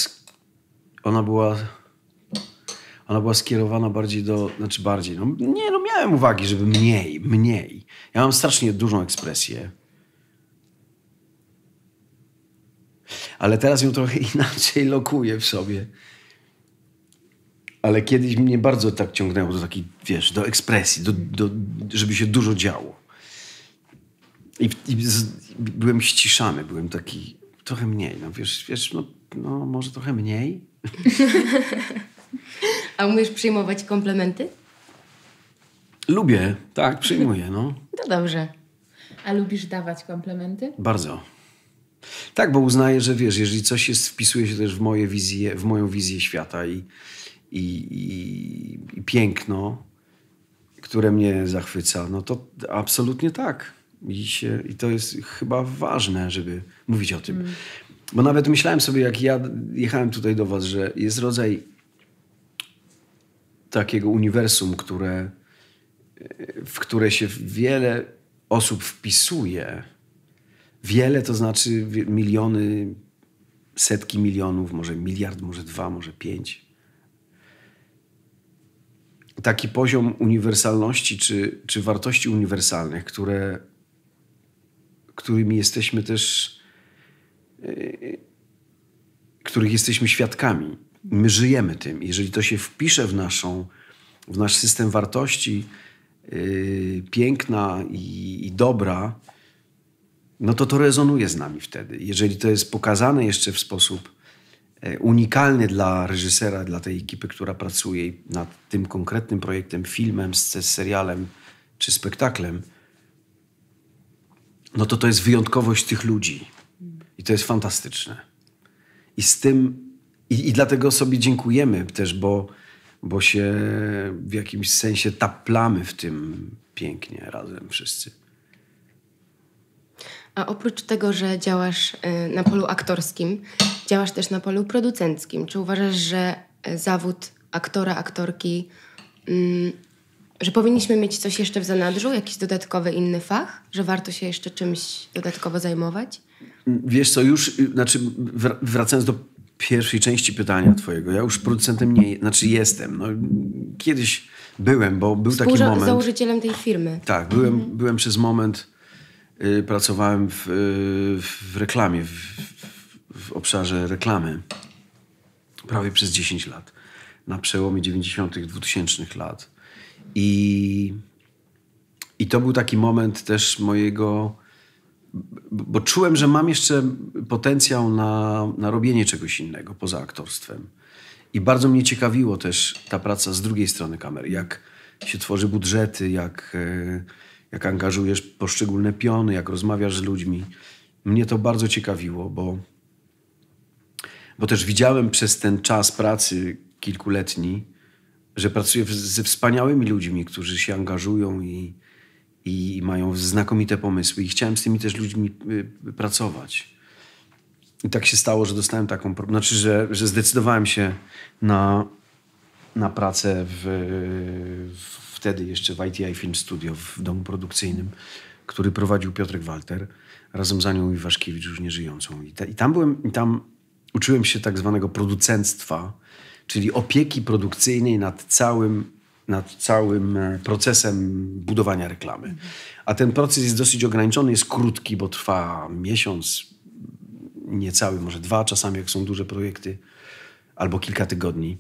Ona była. Ona była skierowana bardziej do. Znaczy bardziej. No, nie, no miałem uwagi, żeby mniej, mniej. Ja mam strasznie dużą ekspresję. Ale teraz ją trochę [LAUGHS] inaczej lokuję w sobie. Ale kiedyś mnie bardzo tak ciągnęło do takiej, wiesz, do ekspresji, do, do, żeby się dużo działo. I, i z, byłem ściszany, byłem taki trochę mniej. No wiesz, wiesz no, no może trochę mniej. [LAUGHS] A umiesz przyjmować komplementy? Lubię, tak, przyjmuję, no. [LAUGHS] To dobrze. A lubisz dawać komplementy? Bardzo. Tak, bo uznaję, że wiesz, jeżeli coś jest, wpisuje się też w, moje wizje, w moją wizję świata i, i, i, i piękno, które mnie zachwyca, no to absolutnie tak. I, się, I to jest chyba ważne, żeby mówić o tym. Bo nawet myślałem sobie, jak ja jechałem tutaj do was, że jest rodzaj takiego uniwersum, które, w które się wiele osób wpisuje. Wiele to znaczy miliony, setki milionów, może miliard, może dwa, może pięć. Taki poziom uniwersalności czy, czy wartości uniwersalnych, które, którymi jesteśmy też, yy, których jesteśmy świadkami. My żyjemy tym. Jeżeli to się wpisze w, naszą, w nasz system wartości yy, piękna i, i dobra, no to to rezonuje z nami wtedy. Jeżeli to jest pokazane jeszcze w sposób e, unikalny dla reżysera, dla tej ekipy, która pracuje nad tym konkretnym projektem, filmem, serialem czy spektaklem, no to to jest wyjątkowość tych ludzi. I to jest fantastyczne. I z tym, i, i dlatego sobie dziękujemy też, bo, bo się w jakimś sensie taplamy w tym pięknie razem wszyscy. A oprócz tego, że działasz y, na polu aktorskim, działasz też na polu producenckim. Czy uważasz, że y, zawód aktora, aktorki, mm, że powinniśmy mieć coś jeszcze w zanadrzu, jakiś dodatkowy inny fach, że warto się jeszcze czymś dodatkowo zajmować? Wiesz co, już, znaczy wr- wracając do pierwszej części pytania twojego, ja już producentem nie, znaczy jestem. No, kiedyś byłem, bo był taki moment. założycielem tej firmy. Tak, byłem, byłem przez moment, y, pracowałem w, y, w reklamie, w, w, w obszarze reklamy. Prawie przez 10 lat. Na przełomie 90., 2000 lat. I, I to był taki moment też mojego. Bo czułem, że mam jeszcze potencjał na, na robienie czegoś innego poza aktorstwem. I bardzo mnie ciekawiło też ta praca z drugiej strony kamery. Jak się tworzy budżety, jak, e, jak angażujesz poszczególne piony, jak rozmawiasz z ludźmi. Mnie to bardzo ciekawiło, bo, bo też widziałem przez ten czas pracy kilkuletni, że pracuję ze wspaniałymi ludźmi, którzy się angażują i, i mają znakomite pomysły. I chciałem z tymi też ludźmi y, pracować. I tak się stało, że dostałem taką. Znaczy, że, że zdecydowałem się na, na pracę w, w, wtedy jeszcze w ITI Film Studio, w domu produkcyjnym, który prowadził Piotrek Walter, razem z Anią Iwaszkiewicz, już nieżyjącą. I, ta, I tam byłem, i tam uczyłem się tak zwanego producenctwa, czyli opieki produkcyjnej nad całym, nad całym e, procesem budowania reklamy. A ten proces jest dosyć ograniczony, jest krótki, bo trwa miesiąc, niecały, może dwa czasami, jak są duże projekty, albo kilka tygodni.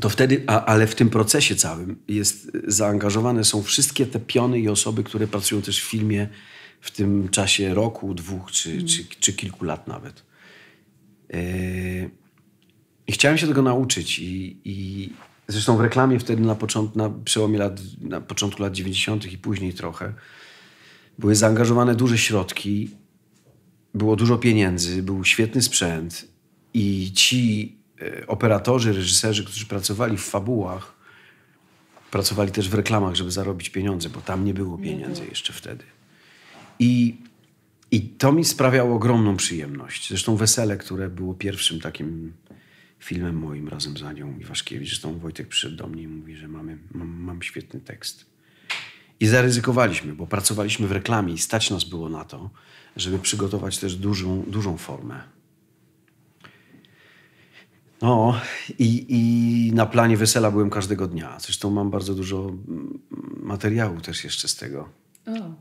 to wtedy, a, ale w tym procesie całym jest zaangażowane są wszystkie te piony i osoby, które pracują też w filmie w tym czasie roku, dwóch czy, czy, czy kilku lat nawet. Yy, I chciałem się tego nauczyć i, i zresztą w reklamie wtedy na, początku, na przełomie lat, na początku lat 90. i później trochę były zaangażowane duże środki, było dużo pieniędzy, był świetny sprzęt i ci e, operatorzy, reżyserzy, którzy pracowali w fabułach, pracowali też w reklamach, żeby zarobić pieniądze, bo tam nie było pieniędzy jeszcze wtedy. I, I to mi sprawiało ogromną przyjemność. Zresztą Wesele, które było pierwszym takim filmem moim razem z Anią Iwaszkiewicz. Zresztą Wojtek przyszedł do mnie i mówi, że mamy, mam, mam świetny tekst. I zaryzykowaliśmy, bo pracowaliśmy w reklamie i stać nas było na to, żeby przygotować też dużą, dużą formę. No i, i na planie wesela byłem każdego dnia. Zresztą mam bardzo dużo mm, materiału też jeszcze z tego. O,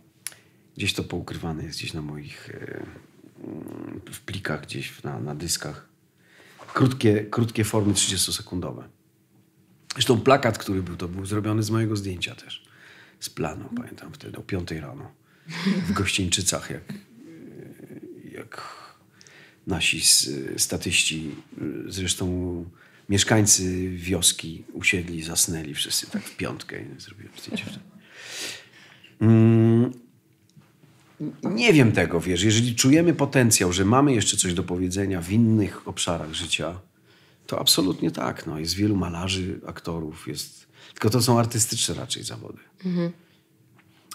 Gdzieś to poukrywane jest, gdzieś na moich e, w plikach, gdzieś na, na dyskach. Krótkie, krótkie formy 30-sekundowe. Zresztą plakat, który był, to był zrobiony z mojego zdjęcia też. Z planu, pamiętam wtedy, o 5 rano. W Gościńczycach, jak, jak nasi statyści, zresztą mieszkańcy wioski usiedli, zasnęli wszyscy tak w piątkę. i Zrobiłem zdjęcie. Nie wiem tego, wiesz. Jeżeli czujemy potencjał, że mamy jeszcze coś do powiedzenia w innych obszarach życia, to absolutnie tak. No. Jest wielu malarzy, aktorów, jest... tylko to są artystyczne raczej zawody.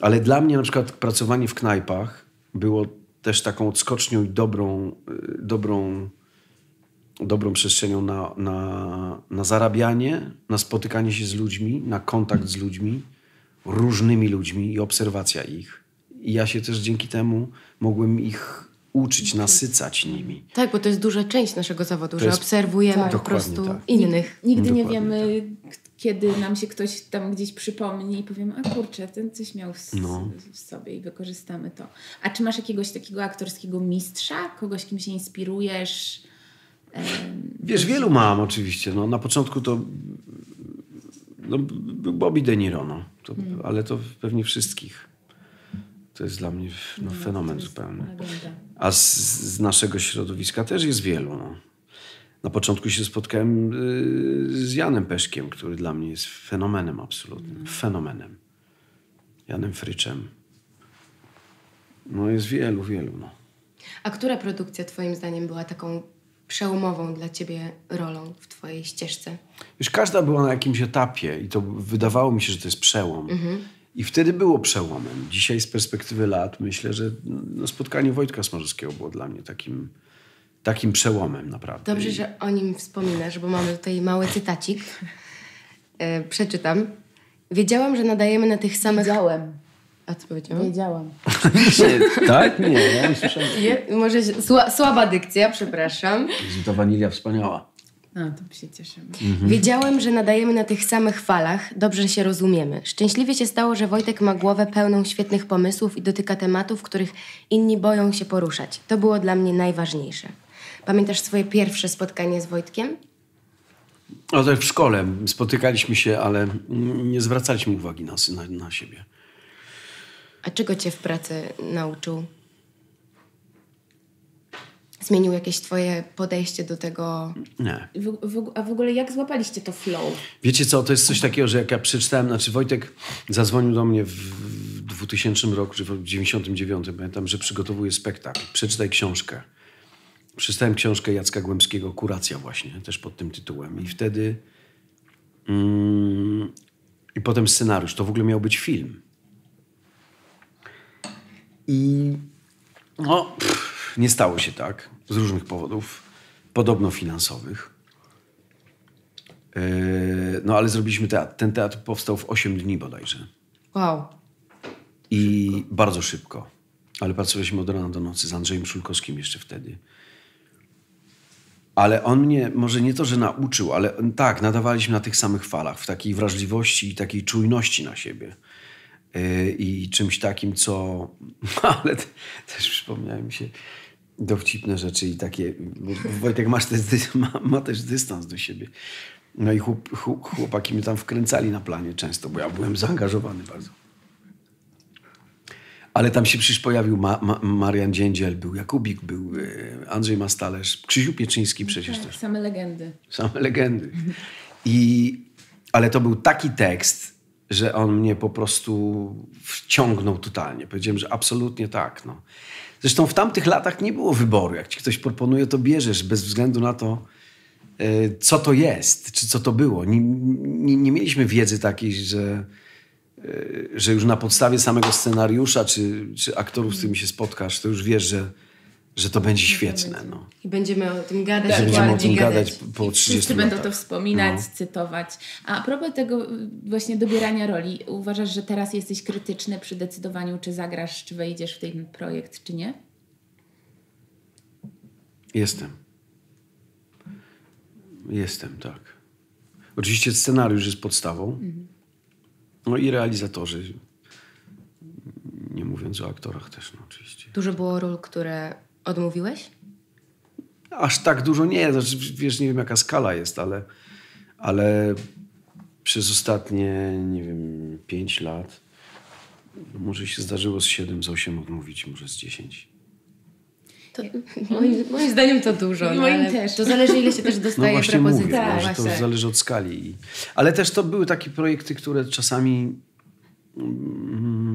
Ale dla mnie na przykład pracowanie w knajpach było też taką odskocznią i dobrą, y, dobrą, dobrą przestrzenią na, na, na zarabianie, na spotykanie się z ludźmi, na kontakt z ludźmi, różnymi ludźmi i obserwacja ich. I ja się też dzięki temu mogłem ich uczyć, nasycać nimi. Tak, bo to jest duża część naszego zawodu, To że jest- obserwujemy Tak. po prostu tak. innych. Nigdy nie Dokładnie wiemy, k- kiedy nam się ktoś tam gdzieś przypomni i powiemy, a kurczę, ten coś miał w, No. w sobie i wykorzystamy to. A czy masz jakiegoś takiego aktorskiego mistrza? Kogoś, kim się inspirujesz? Wiesz, wielu mam oczywiście. No, na początku to no, był Bobby De Niro, no. to, ale to pewnie wszystkich. To jest dla mnie no, fenomen to jest zupełny. legenda. A z, z naszego środowiska też jest wielu. No. Na początku się spotkałem y, z Janem Peszkiem, który dla mnie jest fenomenem absolutnym. Fenomenem. Janem Fryczem. No jest wielu, wielu. No. A która produkcja twoim zdaniem była taką przełomową dla ciebie rolą w twojej ścieżce? Już każda była na jakimś etapie i to wydawało mi się, że to jest przełom. I wtedy było przełomem. Dzisiaj z perspektywy lat myślę, że no, spotkanie Wojtka Smarzowskiego było dla mnie takim, takim przełomem naprawdę. Dobrze, I- że o nim wspominasz, bo mamy tutaj mały cytacik. E, przeczytam. Wiedziałam, że nadajemy na tych samych... Wiedziałem. A co powiedziałam? Wiedziałam. Nie, tak? Nie, ja nie słyszałem. Nie, może się- sła, słaba dykcja, przepraszam. Ta wanilia wspaniała. No, to się cieszymy. Wiedziałem, że nadajemy na tych samych falach, dobrze się rozumiemy. Szczęśliwie się stało, że Wojtek ma głowę pełną świetnych pomysłów i dotyka tematów, których inni boją się poruszać. To było dla mnie najważniejsze. Pamiętasz swoje pierwsze spotkanie z Wojtkiem? No to w szkole spotykaliśmy się, ale nie zwracaliśmy uwagi na, na, na siebie. A czego cię w pracy nauczył? Zmienił jakieś twoje podejście do tego? Nie. W, w, a w ogóle jak złapaliście to flow? Wiecie co, to jest coś takiego, że jak ja przeczytałem, znaczy Wojtek zadzwonił do mnie w w 2000 roku, czy w 99, pamiętam, że przygotowuje spektakl. Przeczytaj książkę. Przeczytałem książkę Jacka Głębskiego, Kuracja właśnie, też pod tym tytułem. I wtedy... Mm, I potem scenariusz. To w ogóle miał być film. I no, pff, nie stało się tak. Z różnych powodów. Podobno finansowych. Yy, No ale zrobiliśmy teatr. Ten teatr powstał w 8 dni bodajże. Wow. I bardzo szybko. Ale pracowaliśmy od rana do nocy z Andrzejem Szulkowskim jeszcze wtedy. Ale on mnie, może nie to, że nauczył, ale tak, nadawaliśmy na tych samych falach, w takiej wrażliwości i takiej czujności na siebie. Yy, I czymś takim, co... [LAUGHS] Ale te- też przypomniały mi się dowcipne rzeczy i takie... Wojtek masz też, ma, ma też dystans do siebie. No i chłop, chłop- chłopaki mnie tam wkręcali na planie często, bo ja byłem zaangażowany bardzo. Ale tam się przecież pojawił Ma, Ma, Marian Dziędziel, był Jakubik, był e, Andrzej Mastalerz, Krzysiu Pieczyński przecież Tak, też. same legendy. Same legendy. I, ale to był taki tekst, że on mnie po prostu wciągnął totalnie. Powiedziałem, że absolutnie tak. No. Zresztą w tamtych latach nie było wyboru. Jak ci ktoś proponuje, to bierzesz bez względu na to, e, co to jest, czy co to było. Nie, nie, nie mieliśmy wiedzy takiej, że, e, że już na podstawie samego scenariusza, czy, czy aktorów, z którymi się spotkasz, to już wiesz, że, że to będzie świetne. No. I będziemy o tym gadać. Że będziemy o tym gadać po I 30 Wszyscy latach. będą to wspominać, No. cytować. A propos tego y, właśnie dobierania roli, uważasz, że teraz jesteś krytyczny przy decydowaniu, czy zagrasz, czy wejdziesz w ten projekt, czy nie? Jestem. Jestem, tak. Oczywiście scenariusz jest podstawą. No i realizatorzy. Nie mówiąc o aktorach też, no oczywiście. Dużo było ról, które odmówiłeś? Aż tak dużo nie, znaczy, wiesz, nie wiem jaka skala jest, ale, ale przez ostatnie, nie wiem, pięć lat może się zdarzyło z siedem, z osiem odmówić, może z dziesięć. To, moim, moim zdaniem to dużo. No, Moim też. To zależy, ile się też No dostaje właśnie propozycji. mówię, Tak, no, że to właśnie. zależy od skali. Ale też to były takie projekty, które czasami mm,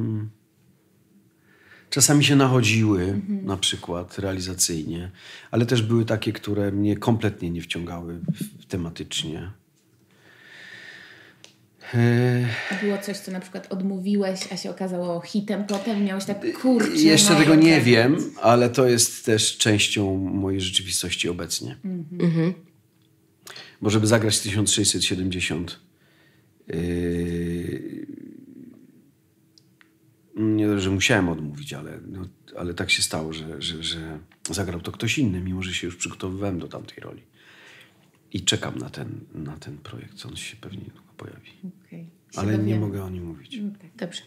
czasami się nachodziły, Mhm. na przykład realizacyjnie, ale też były takie, które mnie kompletnie nie wciągały w- tematycznie. E, A było coś, co na przykład odmówiłeś, a się okazało hitem potem? Miałeś tak, kurczę... Jeszcze no, tego nie wiem, ale to jest też częścią mojej rzeczywistości obecnie. Bo żeby zagrać 1670, yy, nie, że musiałem odmówić, ale, no, ale tak się stało, że, że, że zagrał to ktoś inny, mimo że się już przygotowywałem do tamtej roli. I czekam na ten, na ten projekt, on się pewnie niedługo pojawi. Się Ale nie mogę o nim mówić. Dobrze.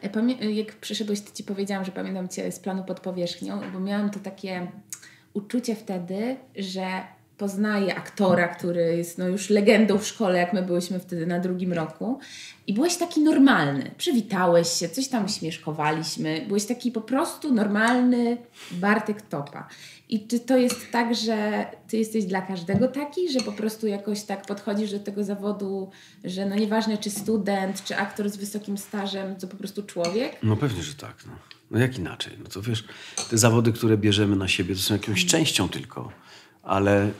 E, Pamię- jak przyszedłeś, to ci powiedziałam, że pamiętam cię z planu pod powierzchnią, bo miałam to takie uczucie wtedy, że poznaję aktora, który jest no, już legendą w szkole, jak my byliśmy wtedy na drugim roku. I byłeś taki normalny. Przywitałeś się, coś tam śmieszkowaliśmy. Byłeś taki po prostu normalny Bartek Topa. I czy to jest tak, że ty jesteś dla każdego taki, że po prostu jakoś tak podchodzisz do tego zawodu, że no nieważne czy student, czy aktor z wysokim stażem, to po prostu człowiek? No pewnie, że tak. No. no jak inaczej? No to wiesz, te zawody, które bierzemy na siebie, to są jakąś częścią tylko. Ale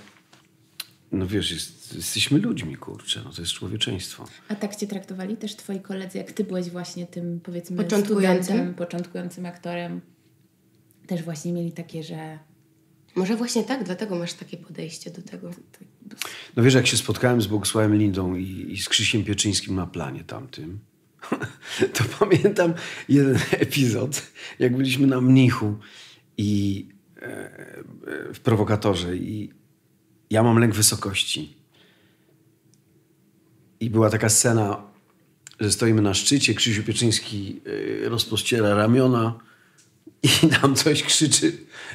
no wiesz, jest, jesteśmy ludźmi, kurczę. No to jest człowieczeństwo. A tak cię traktowali też twoi koledzy, jak ty byłeś właśnie tym powiedzmy Początkującym? studentem, początkującym aktorem? Też właśnie mieli takie, że Może właśnie tak, dlatego masz takie podejście do tego. No wiesz, jak się spotkałem z Bogusławem Lindą i, i z Krzysiem Pieczyńskim na planie tamtym, [LAUGHS] to pamiętam jeden [LAUGHS] epizod, jak byliśmy na mnichu i e, e, w prowokatorze i ja mam lęk wysokości. I była taka scena, że stoimy na szczycie, Krzysiu Pieczyński e, rozpościera ramiona i [LAUGHS] tam coś krzyczy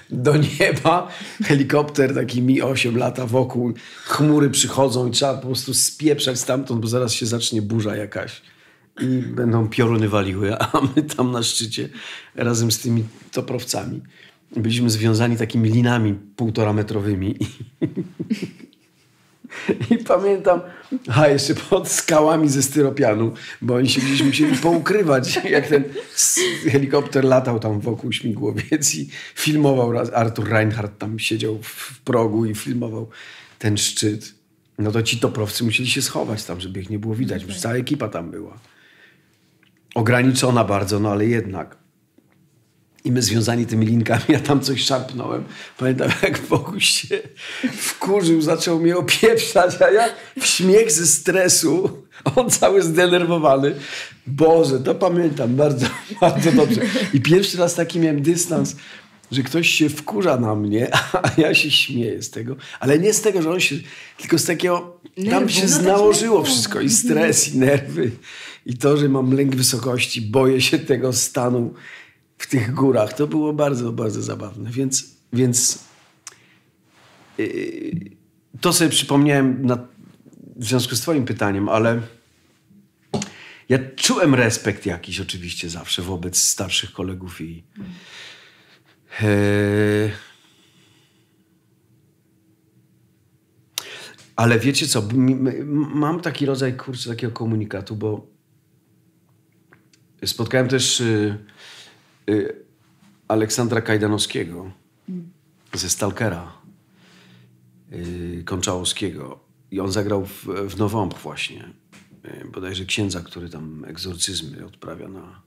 do nieba. Helikopter taki Mi-8 lata wokół, chmury przychodzą i trzeba po prostu spieprzać stamtąd, bo zaraz się zacznie burza jakaś. I będą pioruny waliły, [LAUGHS] a my tam na szczycie razem z tymi toprowcami byliśmy związani takimi linami półtora metrowymi. [LAUGHS] I pamiętam, a jeszcze pod skałami ze styropianu, bo oni się gdzieś musieli poukrywać, jak ten helikopter latał tam wokół śmigłowiec i filmował raz. Artur Reinhardt tam siedział w progu i filmował ten szczyt. No to ci toprowcy musieli się schować tam, żeby ich nie było widać, bo cała ekipa tam była. Ograniczona bardzo, no ale jednak. I my związani tymi linkami, ja tam coś szarpnąłem. Pamiętam, jak Boguś się wkurzył, zaczął mnie opieprzać, a ja w śmiech ze stresu, on cały zdenerwowany. Boże, to pamiętam bardzo, [LAUGHS] bardzo dobrze. I pierwszy raz taki miałem dystans, że ktoś się wkurza na mnie, [LAUGHS] a ja się śmieję z tego. Ale nie z tego, że on się, tylko z takiego, tam się No tak, nałożyło nerwu. wszystko i stres, i nerwy. I to, że mam lęk wysokości, boję się tego stanu w tych górach. To było bardzo, bardzo zabawne. Więc, więc yy, to sobie przypomniałem na, w związku z twoim pytaniem, ale ja czułem respekt jakiś oczywiście zawsze wobec starszych kolegów i e, ale wiecie co, mam taki rodzaj kurczę takiego komunikatu, bo spotkałem też y, y, Aleksandra Kajdanowskiego ze Stalkera y, Konczałowskiego i on zagrał w, w Nowomp właśnie. Y, bodajże księdza, który tam egzorcyzmy odprawia na,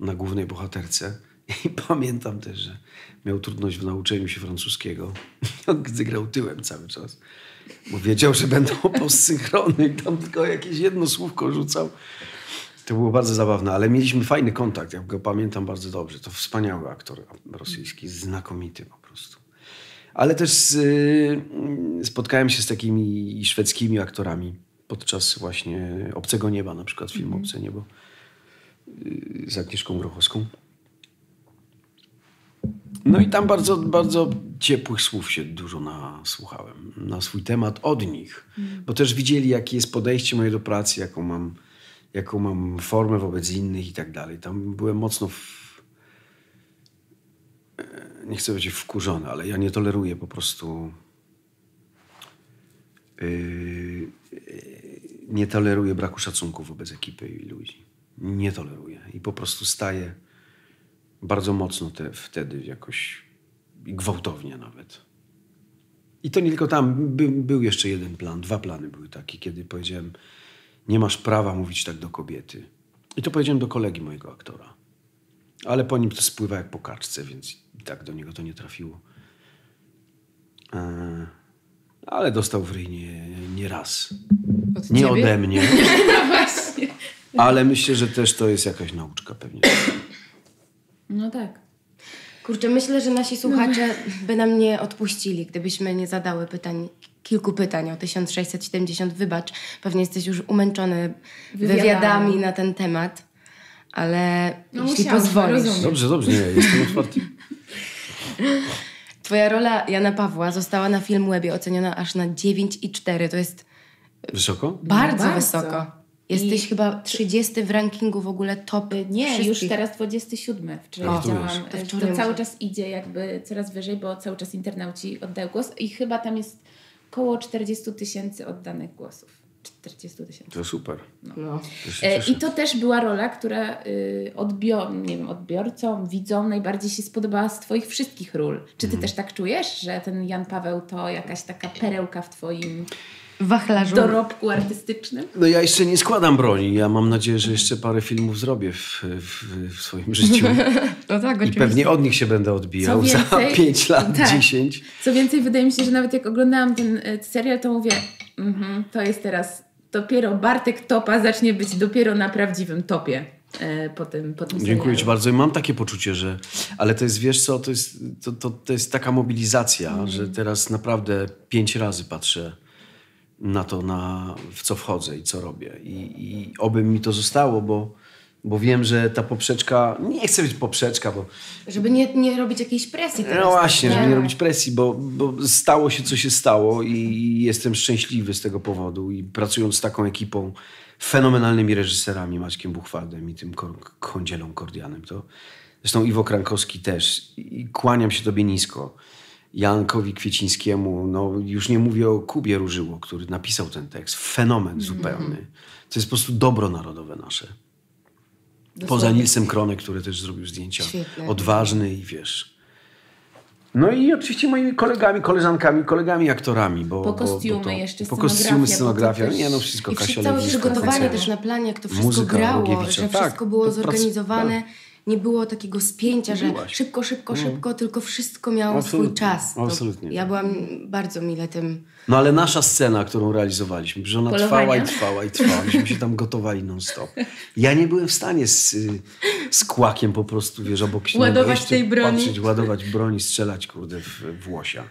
na głównej bohaterce. [LAUGHS] I pamiętam też, że miał trudność w nauczeniu się francuskiego. [LAUGHS] On grał tyłem cały czas bo wiedział, że będą [LAUGHS] postsynchrony i tam tylko jakieś jedno słówko rzucał to było bardzo zabawne, ale mieliśmy fajny kontakt. Ja go pamiętam bardzo dobrze. To wspaniały aktor rosyjski, znakomity po prostu. Ale też y, spotkałem się z takimi szwedzkimi aktorami podczas właśnie Obcego Nieba, na przykład film Obce Niebo y, z Agnieszką Grochowską. No i tam bardzo, bardzo ciepłych słów się dużo nasłuchałem na swój temat od nich. Bo też widzieli, jakie jest podejście moje do pracy, jaką mam, jaką mam formę wobec innych i tak dalej. Tam byłem mocno, w... e, nie chcę powiedzieć wkurzony, ale ja nie toleruję po prostu yy, nie toleruję braku szacunku wobec ekipy i ludzi. Nie toleruję. I po prostu staję bardzo mocno te, wtedy jakoś i gwałtownie nawet. I to nie tylko tam. By, był jeszcze jeden plan, dwa plany były takie, kiedy powiedziałem, nie masz prawa mówić tak do kobiety. I to powiedziałem do kolegi mojego aktora. Ale po nim to spływa jak po kaczce, więc i tak do niego to nie trafiło. E, ale dostał w ryj nie, nie raz. Od Nie ciebie? ode mnie. [LAUGHS] No właśnie. Ale myślę, że też to jest jakaś nauczka pewnie. No tak. Kurczę, myślę, że nasi słuchacze by nam nie odpuścili, gdybyśmy nie zadały pytań, kilku pytań o 1670. Wybacz, pewnie jesteś już umęczony Wywiadami. wywiadami, na ten temat, ale No jeśli musiałam, pozwolisz. rozumiem. Dobrze, dobrze, nie, jestem otwarty. Twoja rola Jana Pawła została na Filmwebie oceniona aż na 9,4. To jest Wysoko? bardzo, bardzo. wysoko. Jesteś I- chyba 30 w rankingu w ogóle top Nie, wszystkich. już teraz 27. Wczoraj O, widziałam. To To, cały czas idzie jakby coraz wyżej, bo cały czas internauci oddają głos i chyba tam jest koło 40 tysięcy oddanych głosów. 40 tysięcy. To super. No. To się E. I to też była rola, która y, odbio- nie wiem, odbiorcom, widzom najbardziej się spodobała z Twoich wszystkich ról. Czy Ty Mhm. też tak czujesz, że ten Jan Paweł to jakaś taka perełka w Twoim Wachlarzu. dorobku artystycznym? No ja jeszcze nie składam broni. Ja mam nadzieję, że jeszcze parę filmów zrobię w, w, w swoim [LAUGHS] życiu. No tak, I oczywiście. pewnie od nich się będę odbijał Co za więcej- 5 lat, tak. 10. Co więcej, wydaje mi się, że nawet jak oglądałam ten e, serial, to mówię, mhm, to jest teraz dopiero Bartek Topa zacznie być dopiero na prawdziwym topie e, po tym, po tym Dziękuję serialu. Ci bardzo. I mam takie poczucie, że. Ale to jest, wiesz co, to jest, to, to, to jest taka mobilizacja, Mhm. że teraz naprawdę pięć razy patrzę na to, na, w co wchodzę i co robię. I, i oby mi to zostało, bo, bo wiem, że ta poprzeczka. Nie chcę być poprzeczka, bo. Żeby nie, nie robić jakiejś presji teraz. No właśnie, tak? żeby nie robić presji, bo, bo stało się, co się stało i jestem szczęśliwy z tego powodu. I pracując z taką ekipą, fenomenalnymi reżyserami, Maćkiem Buchwaldem i tym Kądzielą Kordianem, to zresztą Iwo Krankowski też. I kłaniam się tobie nisko. Jankowi Kwiecińskiemu, no już nie mówię o Kubie Różyło, który napisał ten tekst. Fenomen zupełny. To jest po prostu dobro narodowe nasze. Poza Nilsem Krone, który też zrobił zdjęcia. Świetne. Odważny i wiesz. No i oczywiście moimi kolegami, koleżankami, kolegami aktorami. Bo, Po bo- bo kostiumy to, jeszcze, Po scenografia, kostiumy, scenografia. też- Nie no, wszystko I Kasia całe przygotowanie Kasia. też na planie, jak to wszystko Muzyka grało, Rogiewicza, że tak, wszystko było to prac- zorganizowane. Nie było takiego spięcia, że szybko, szybko, szybko, tylko wszystko miało Absolutnie, swój czas. Absolutnie. Ja byłam bardzo mile tym. No ale nasza scena, którą realizowaliśmy, że ona Polowania. trwała i trwała i trwała. Myśmy się tam gotowali non stop. Ja nie byłem w stanie z, z kłakiem po prostu, wiesz, obok siebie Ładować tej broni. Patrzeć, ładować broń i strzelać, kurde, w, w łosia.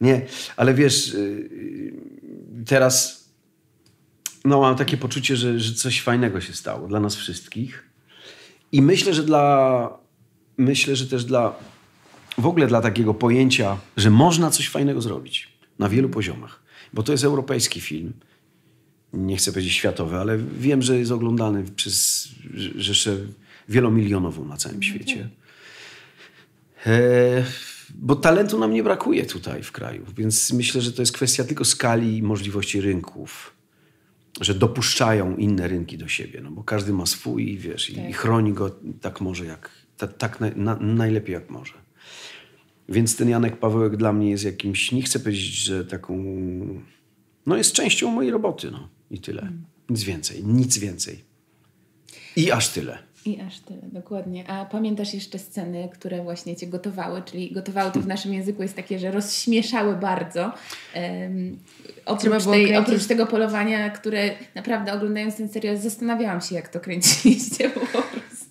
Nie, ale wiesz, y, y, teraz no mam takie poczucie, że, że coś fajnego się stało dla nas wszystkich. I myślę, że dla, myślę, że też dla, w ogóle dla takiego pojęcia, że można coś fajnego zrobić na wielu poziomach. Bo to jest europejski film. nie chcę powiedzieć światowy, ale wiem, że jest oglądany przez rzeszę wielomilionową na całym świecie. E, bo talentu nam nie brakuje tutaj w kraju, więc myślę, że to jest kwestia tylko skali i możliwości rynków. Że dopuszczają inne rynki do siebie, no bo każdy ma swój i wiesz, i, i chroni go tak może jak, ta, tak na, na, najlepiej jak może. Więc ten Janek Pawełek dla mnie jest jakimś, nie chcę powiedzieć, że taką, no jest częścią mojej roboty, no i tyle. Nic więcej, nic więcej. I aż tyle. I aż tyle, dokładnie. A pamiętasz jeszcze sceny, które właśnie cię gotowały? Czyli gotowały to w naszym języku jest takie, że rozśmieszały bardzo. Um, oprócz, tej, kręcić. oprócz tego polowania, które naprawdę oglądając ten serial zastanawiałam się, jak to kręciliście po prostu.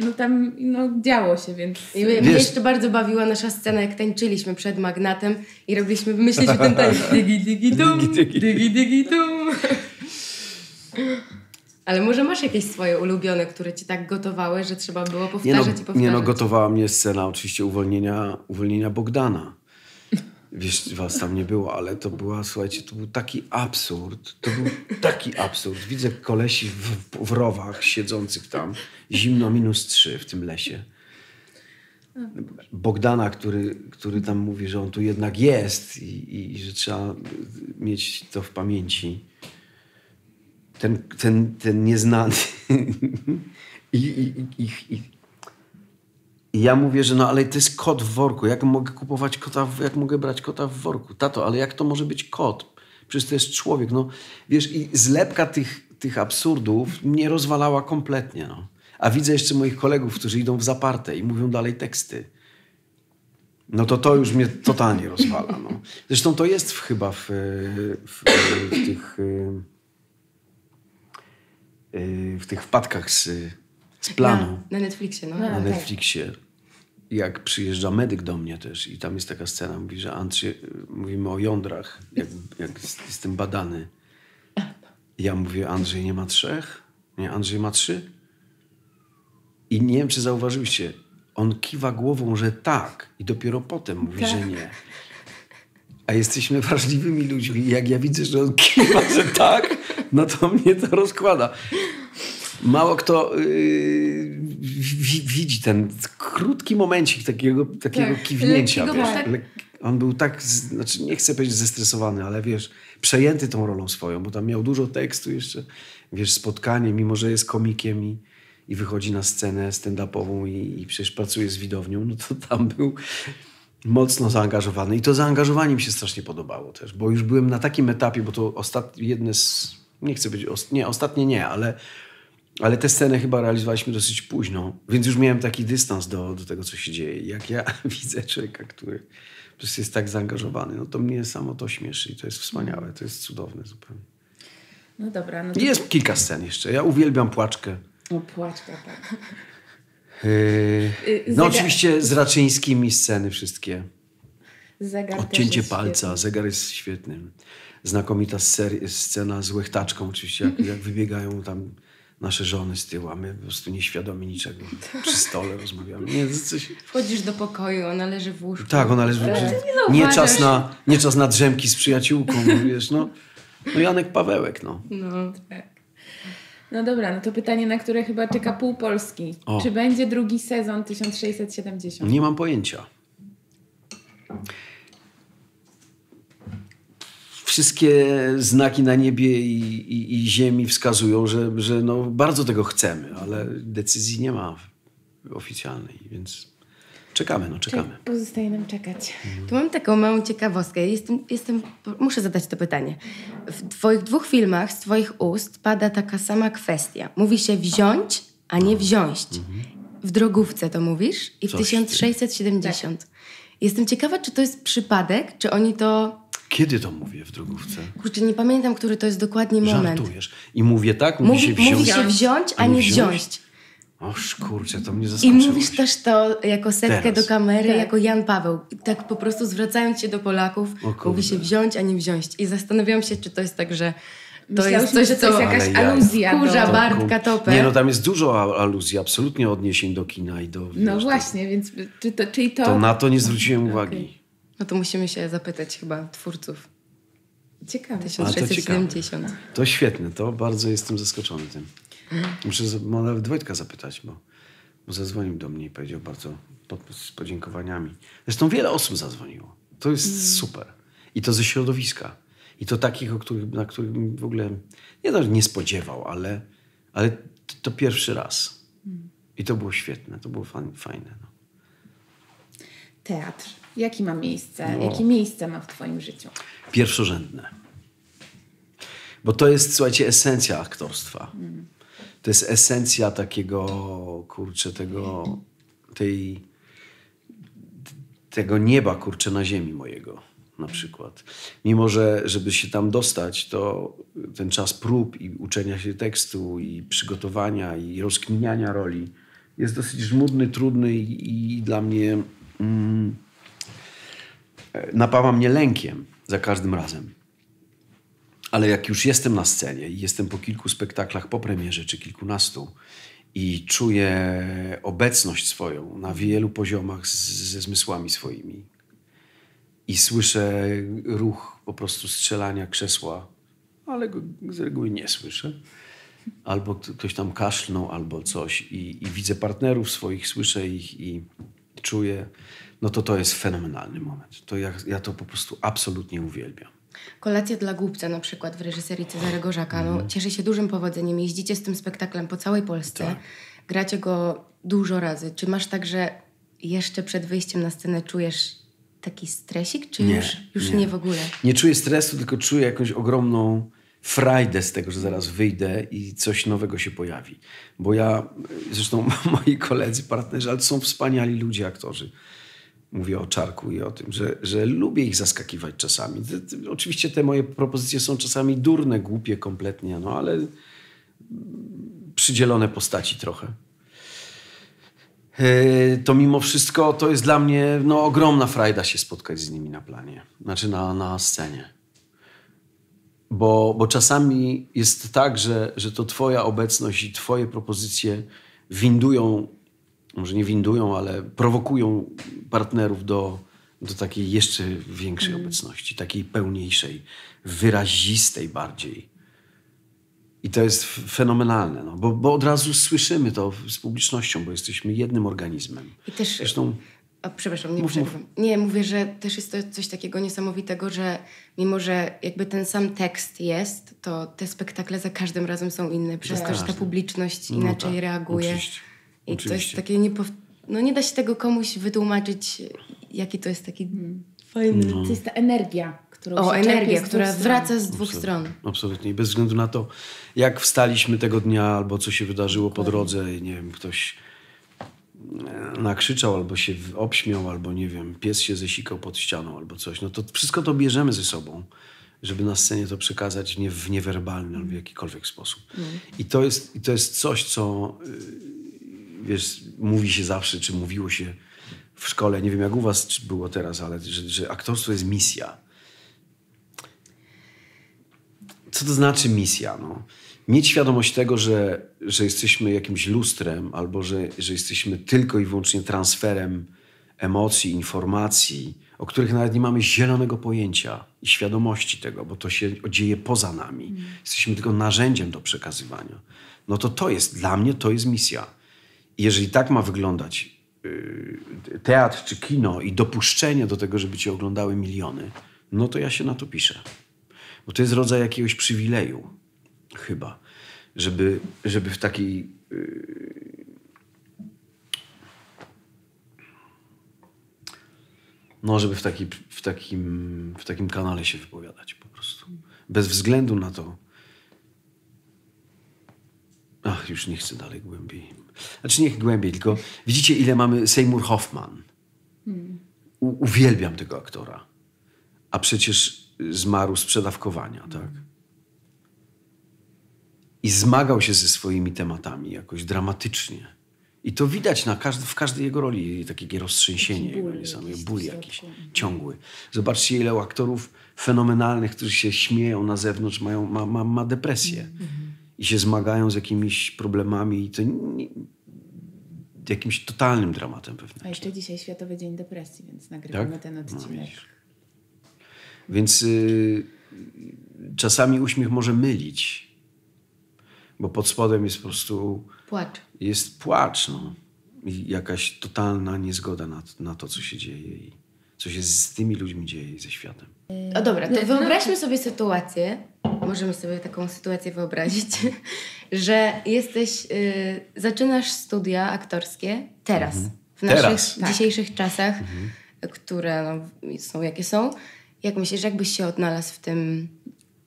No tam no, działo się, więc... I mnie, mnie jeszcze bardzo bawiła nasza scena, jak tańczyliśmy przed magnatem i robiliśmy, wymyśliliśmy ten tańc. [LAUGHS] Digi, digi, dum, digi, digi, dum. Ale może masz jakieś swoje ulubione, które ci tak gotowały, że trzeba było Nie no, powtarzać i powtarzać? nie no, gotowała mnie scena oczywiście uwolnienia, uwolnienia Bogdana. Wiesz, was tam nie było, ale to była, słuchajcie, to był taki absurd. To był taki absurd. Widzę kolesi w, w rowach siedzących tam, zimno minus trzy w tym lesie. Bogdana, który, który tam mówi, że on tu jednak jest i, i że trzeba mieć to w pamięci. Ten, ten, ten nieznany. I, i, i, i, ja mówię, że no ale to jest kot w worku. Jak mogę kupować kota, w, jak mogę brać kota w worku? Tato, ale jak to może być kot? Przecież to jest człowiek. No, wiesz, i zlepka tych, tych absurdów mnie rozwalała kompletnie. No. A widzę jeszcze moich kolegów, którzy idą w zaparte i mówią dalej teksty. No to to już mnie totalnie rozwala. No. Zresztą to jest w, chyba w, w, w tych y, w tych wpadkach z, z planu Na, na Netflixie, no. Na tak. Netflixie. Jak przyjeżdża medyk do mnie też i tam jest taka scena, mówi, że Andrzej, mówimy o jądrach, jak, jak jest- jestem badany. Ja mówię, Andrzej nie ma trzech? Nie, Andrzej ma trzy? I nie wiem, czy zauważyliście, on kiwa głową, że tak i dopiero potem mówi, że nie. A jesteśmy wrażliwymi ludźmi. Jak ja widzę, że on kiwa, że tak, no to mnie to rozkłada. Mało kto yy, wi- widzi ten krótki momencik takiego, takiego Tak, kiwnięcia. lekkiego, Wiesz, tak. On był tak, znaczy nie chcę powiedzieć zestresowany, ale wiesz, przejęty tą rolą swoją, bo tam miał dużo tekstu jeszcze, wiesz, spotkanie, mimo że jest komikiem i, i wychodzi na scenę stand-upową i, i przecież pracuje z widownią, no to tam był mocno zaangażowany. I to zaangażowanie mi się strasznie podobało też, bo już byłem na takim etapie, bo to ostatnie, jedne z, nie chcę os- nie, ostatnie nie, ale, ale te sceny chyba realizowaliśmy dosyć późno, więc już miałem taki dystans do, do tego, co się dzieje. Jak ja [LAUGHS] widzę człowieka, który po prostu jest tak zaangażowany, no to mnie samo to śmieszy i to jest wspaniałe, to jest cudowne zupełnie. No dobra, no to... Jest kilka scen jeszcze. Ja uwielbiam płaczkę. O, płaczka, tak. Yy, no oczywiście z Raczyńskimi sceny wszystkie. Zegar też Odcięcie jest palca, świetny. zegar jest świetny. Znakomita scena z łechtaczką, oczywiście, jak, jak wybiegają tam nasze żony z tyłu, a my po prostu nieświadomi niczego. Przy stole rozmawiamy. Nie, coś... Wchodzisz do pokoju, ona leży w łóżku. Tak, ona leży, że nie, czas na, nie czas na drzemki z przyjaciółką, no, wiesz, no. No Janek Pawełek, no. No. Tak. No dobra, no to pytanie, na które chyba czeka pół Polski. O. Czy będzie drugi sezon 1670? Nie mam pojęcia. Wszystkie znaki na niebie i, i, i ziemi wskazują, że, że no bardzo tego chcemy, ale decyzji nie ma oficjalnej, więc czekamy, no czekamy. Czy pozostaje nam czekać? Tu mam taką małą ciekawostkę. Jestem, jestem, muszę zadać to pytanie. W twoich dwóch filmach z twoich ust pada taka sama kwestia. Mówi się wziąć, a nie wziąć. W drogówce to mówisz i w Coś w 1670. Jestem ciekawa, czy to jest przypadek, czy oni to... Kiedy to mówię w drogówce? Kurczę, nie pamiętam, który to jest dokładnie moment. Żartujesz. I mówię tak? Mówi, Mówi, się wziąć? mówi się wziąć, a nie wziąć. O kurczę, to mnie I zaskoczyło. mówisz też to jako setkę Teraz. do kamery, Tak. jako Jan Paweł. I tak po prostu zwracając się do Polaków, mówi się wziąć, a nie wziąć. I zastanawiam się, czy to jest tak, że to jest coś, że to jest jakaś ja- aluzja Kurza do... bar- Bartka Topę. Nie, no tam jest dużo aluzji, absolutnie odniesień do kina i do... No wiesz, właśnie, więc czy to, czyli to... To, to na to nie zwróciłem uwagi. No to musimy się zapytać chyba twórców. Ciekawe. A, to 1670. To świetne, to bardzo jestem zaskoczony tym. Muszę nawet Wojtka zapytać, bo, bo zadzwonił do mnie i powiedział bardzo pod, z podziękowaniami. Zresztą wiele osób zadzwoniło. To jest super. I to ze środowiska. I to takich, o których, na których bym w ogóle nie, nie spodziewał, ale, ale to, to pierwszy raz. I to było świetne, to było fan, fajne. No. Teatr. Jaki ma miejsce? No. Jakie miejsce ma w twoim życiu? pierwszorzędne. Bo to jest, słuchajcie, esencja aktorstwa. To jest esencja takiego, kurczę, tego, tej, tego nieba, kurczę, na ziemi mojego na przykład. Mimo, że żeby się tam dostać, to ten czas prób i uczenia się tekstu i przygotowania i rozkminiania roli jest dosyć żmudny, trudny i, i dla mnie mm, napawa mnie lękiem za każdym razem. Ale jak już jestem na scenie i jestem po kilku spektaklach po premierze czy kilkunastu i czuję obecność swoją na wielu poziomach z, ze zmysłami swoimi i słyszę ruch po prostu strzelania krzesła, ale go z reguły nie słyszę. Albo ktoś tam kaszlnął, albo coś i, i widzę partnerów swoich, słyszę ich i czuję, no to to jest fenomenalny moment. To ja, ja to po prostu absolutnie uwielbiam. Kolacja dla głupca na przykład w reżyserii Cezarego Żaka no, cieszy się dużym powodzeniem. Jeździcie z tym spektaklem po całej Polsce. Tak. Gracie go dużo razy. Czy masz tak, że jeszcze przed wyjściem na scenę czujesz taki stresik, czy Nie, już, już nie. nie. w ogóle? Nie czuję stresu, tylko czuję jakąś ogromną frajdę z tego, że zaraz wyjdę i coś nowego się pojawi. Bo ja, zresztą [LAUGHS] moi koledzy, partnerzy, ale to są wspaniali ludzie, aktorzy. Mówię o Czarku i o tym, że, że lubię ich zaskakiwać czasami. Oczywiście te moje propozycje są czasami durne, głupie kompletnie, no ale przydzielone postaci trochę. E, to mimo wszystko to jest dla mnie no, ogromna frajda się spotkać z nimi na planie, znaczy na, na scenie. Bo, bo czasami jest tak, że, że to Twoja obecność i Twoje propozycje windują, może nie windują, ale prowokują partnerów do, do takiej jeszcze większej obecności, takiej pełniejszej, wyrazistej bardziej. I to jest fenomenalne, no, bo, bo od razu słyszymy to z publicznością, bo jesteśmy jednym organizmem. I też- Zresztą O, przepraszam, nie Mów. Nie, mówię, że też jest to coś takiego niesamowitego, że mimo, że jakby ten sam tekst jest, to te spektakle za każdym razem są inne, przez to, że ta publiczność No inaczej tak, reaguje. oczywiście, I to jest takie niepow... No nie da się tego komuś wytłumaczyć, jaki to jest taki fajny... No. To jest ta energia, którą O, energia, która wraca z dwóch stron. Absolutnie. I bez względu na to, jak wstaliśmy tego dnia, albo co się wydarzyło po drodze, i nie wiem, ktoś e, nakrzyczał, albo się obśmiał, albo nie wiem, pies się zesikał pod ścianą, albo coś. No to wszystko to bierzemy ze sobą, żeby na scenie to przekazać nie, w niewerbalny albo w jakikolwiek sposób. I, to jest, I to jest coś, co y, wiesz, mówi się zawsze, czy mówiło się w szkole, nie wiem jak u was czy było teraz, ale że, że aktorstwo jest misja co to znaczy misja? No? Mieć świadomość tego, że, że jesteśmy jakimś lustrem, albo że, że jesteśmy tylko i wyłącznie transferem emocji, informacji, o których nawet nie mamy zielonego pojęcia i świadomości tego, bo to się dzieje poza nami. Jesteśmy tylko narzędziem do przekazywania. No to to jest, dla mnie to jest misja. Jeżeli tak ma wyglądać yy, teatr czy kino i dopuszczenie do tego, żeby cię oglądały miliony, no to ja się na to piszę. Bo to jest rodzaj jakiegoś przywileju, chyba, żeby, żeby w takiej. yy, No, żeby w, taki, w, takim, w takim kanale się wypowiadać po prostu. Bez względu na to. Ach, już nie chcę dalej głębiej. Znaczy nie głębiej, tylko widzicie, ile mamy Seymour Hoffman. U, uwielbiam tego aktora. A przecież zmarł z przedawkowania, tak? I zmagał się ze swoimi tematami jakoś dramatycznie. I to widać na każdy, w każdej jego roli, takie roztrzęsienie, ból jego niesamowite, jakiś ból jakiś, ciągły. Zobaczcie, ile aktorów fenomenalnych, którzy się śmieją na zewnątrz, mają, ma, ma, ma depresję. I się zmagają z jakimiś problemami i to nie, jakimś totalnym dramatem A wewnętrznym. jeszcze dzisiaj Światowy Dzień Depresji, więc nagrywamy Tak? ten No, odcinek. widzisz. Więc y, czasami uśmiech może mylić, bo pod spodem jest po prostu Płacz. jest płacz, no. I jakaś totalna niezgoda na, na to, co się dzieje i co się z tymi ludźmi dzieje i ze światem. O dobra, to wyobraźmy sobie sytuację, możemy sobie taką sytuację wyobrazić, [LAUGHS] że jesteś, y, zaczynasz studia aktorskie teraz, w naszych Teraz. Tak. dzisiejszych czasach, które no, są jakie są. Jak myślisz, jakbyś się odnalazł w tym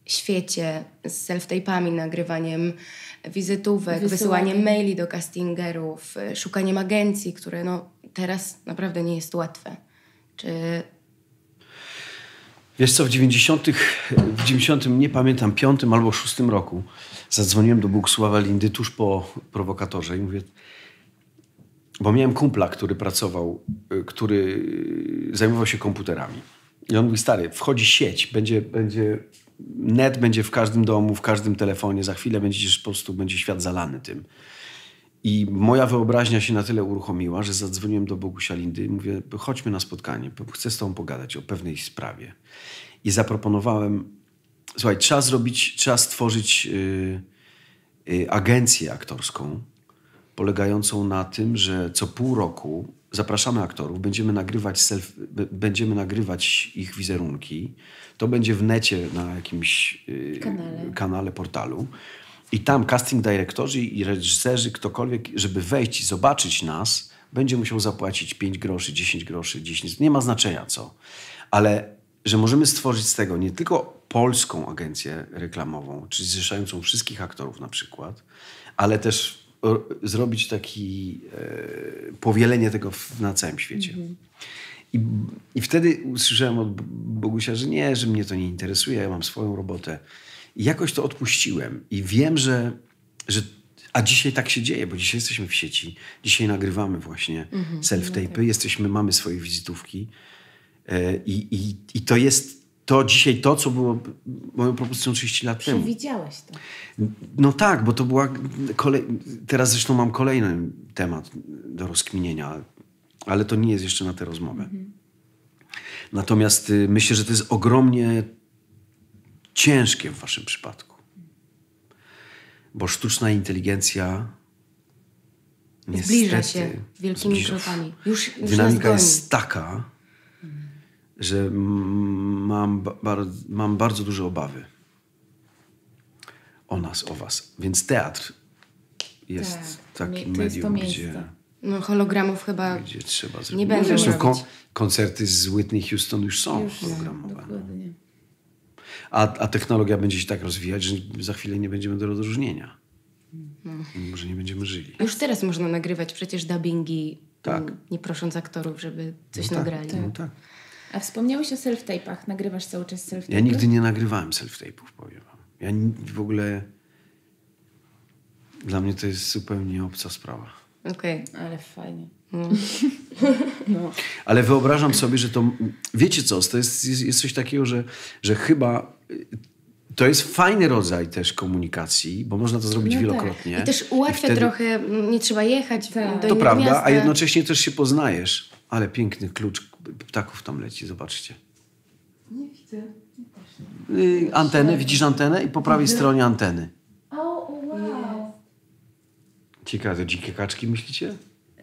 świecie z self-tape'ami, nagrywaniem wizytówek, Wysyłaniem. wysyłaniem maili do castingerów, y, szukaniem agencji, które no, teraz naprawdę nie jest łatwe. Czy Wiesz co, w 90, w 90 nie pamiętam, 5 albo 6 roku zadzwoniłem do Bógsława Lindy tuż po prowokatorze i mówię, bo miałem kumpla, który pracował, y, który zajmował się komputerami. I on mówi, stary, wchodzi sieć, będzie, będzie, net będzie w każdym domu, w każdym telefonie, za chwilę będziesz po prostu, będzie świat zalany tym. I moja wyobraźnia się na tyle uruchomiła, że zadzwoniłem do Bogusia Lindy i mówię, chodźmy na spotkanie, chcę z tobą pogadać o pewnej sprawie. I zaproponowałem, słuchaj, trzeba zrobić, trzeba stworzyć y, y, agencję aktorską polegającą na tym, że co pół roku zapraszamy aktorów, będziemy nagrywać, self, będziemy nagrywać ich wizerunki. To będzie w necie na jakimś y, Kanale. kanale, portalu. I tam casting dyrektorzy i reżyserzy, ktokolwiek, żeby wejść i zobaczyć nas, będzie musiał zapłacić 5 groszy, 10 groszy, 10, nie ma znaczenia co. Ale że możemy stworzyć z tego nie tylko polską agencję reklamową, czyli zrzeszającą wszystkich aktorów na przykład, ale też zrobić taki e, powielenie tego w, na całym świecie. I, I wtedy usłyszałem od Bogusia, że nie, że mnie to nie interesuje, ja mam swoją robotę. I jakoś to odpuściłem. I wiem, że, że a dzisiaj tak się dzieje, bo dzisiaj jesteśmy w sieci. Dzisiaj nagrywamy właśnie self-tape'y, jesteśmy, mamy swoje wizytówki. E, I, i, I to jest to dzisiaj to, co było moją propozycją 30 lat temu. Przewidziałeś to. No tak, bo to była kolej... Teraz zresztą mam kolejny temat do rozkminienia, ale to nie jest jeszcze na tę rozmowę. Natomiast y, myślę, że to jest ogromnie ciężkie w waszym przypadku. Bo sztuczna inteligencja zbliża niestety się wielkimi zbliża. krokami. Już, już Dynamika jest taka, że mam, ba- bar- mam bardzo duże obawy o nas, o was. Więc teatr jest Tak, takim medium, gdzie, No hologramów chyba gdzie trzeba zrobić. nie będą Zresztą robić. koncerty z Whitney Houston już są Już są, programowane. dokładnie. A, a technologia będzie się tak rozwijać, że za chwilę nie będziemy do rozróżnienia. Hmm. Może nie będziemy żyli. Już teraz można nagrywać przecież dubbingi, Tak. m, nie prosząc aktorów, żeby coś No tak, nagrali. no tak. A wspomniałeś o self-tape'ach. Nagrywasz cały czas self-tape'y? Ja nigdy nie nagrywałem self-tape'ów, powiem wam. Ja w ogóle... Dla mnie to jest zupełnie obca sprawa. Okej. Ale fajnie. [LAUGHS] Ale wyobrażam sobie, że to... Wiecie co? To jest, jest, jest coś takiego, że, że chyba... To jest fajny rodzaj też komunikacji, bo można to zrobić No tak. wielokrotnie. I też ułatwia wtedy- trochę, m, nie trzeba jechać Tak. do To prawda, miasta. a jednocześnie też się poznajesz. Ale piękny klucz ptaków tam leci, zobaczcie. Nie widzę. Y, antenę, widzisz antenę i po prawej Mhm. stronie anteny. O, wow. Ciekawe, to dzikie kaczki myślicie?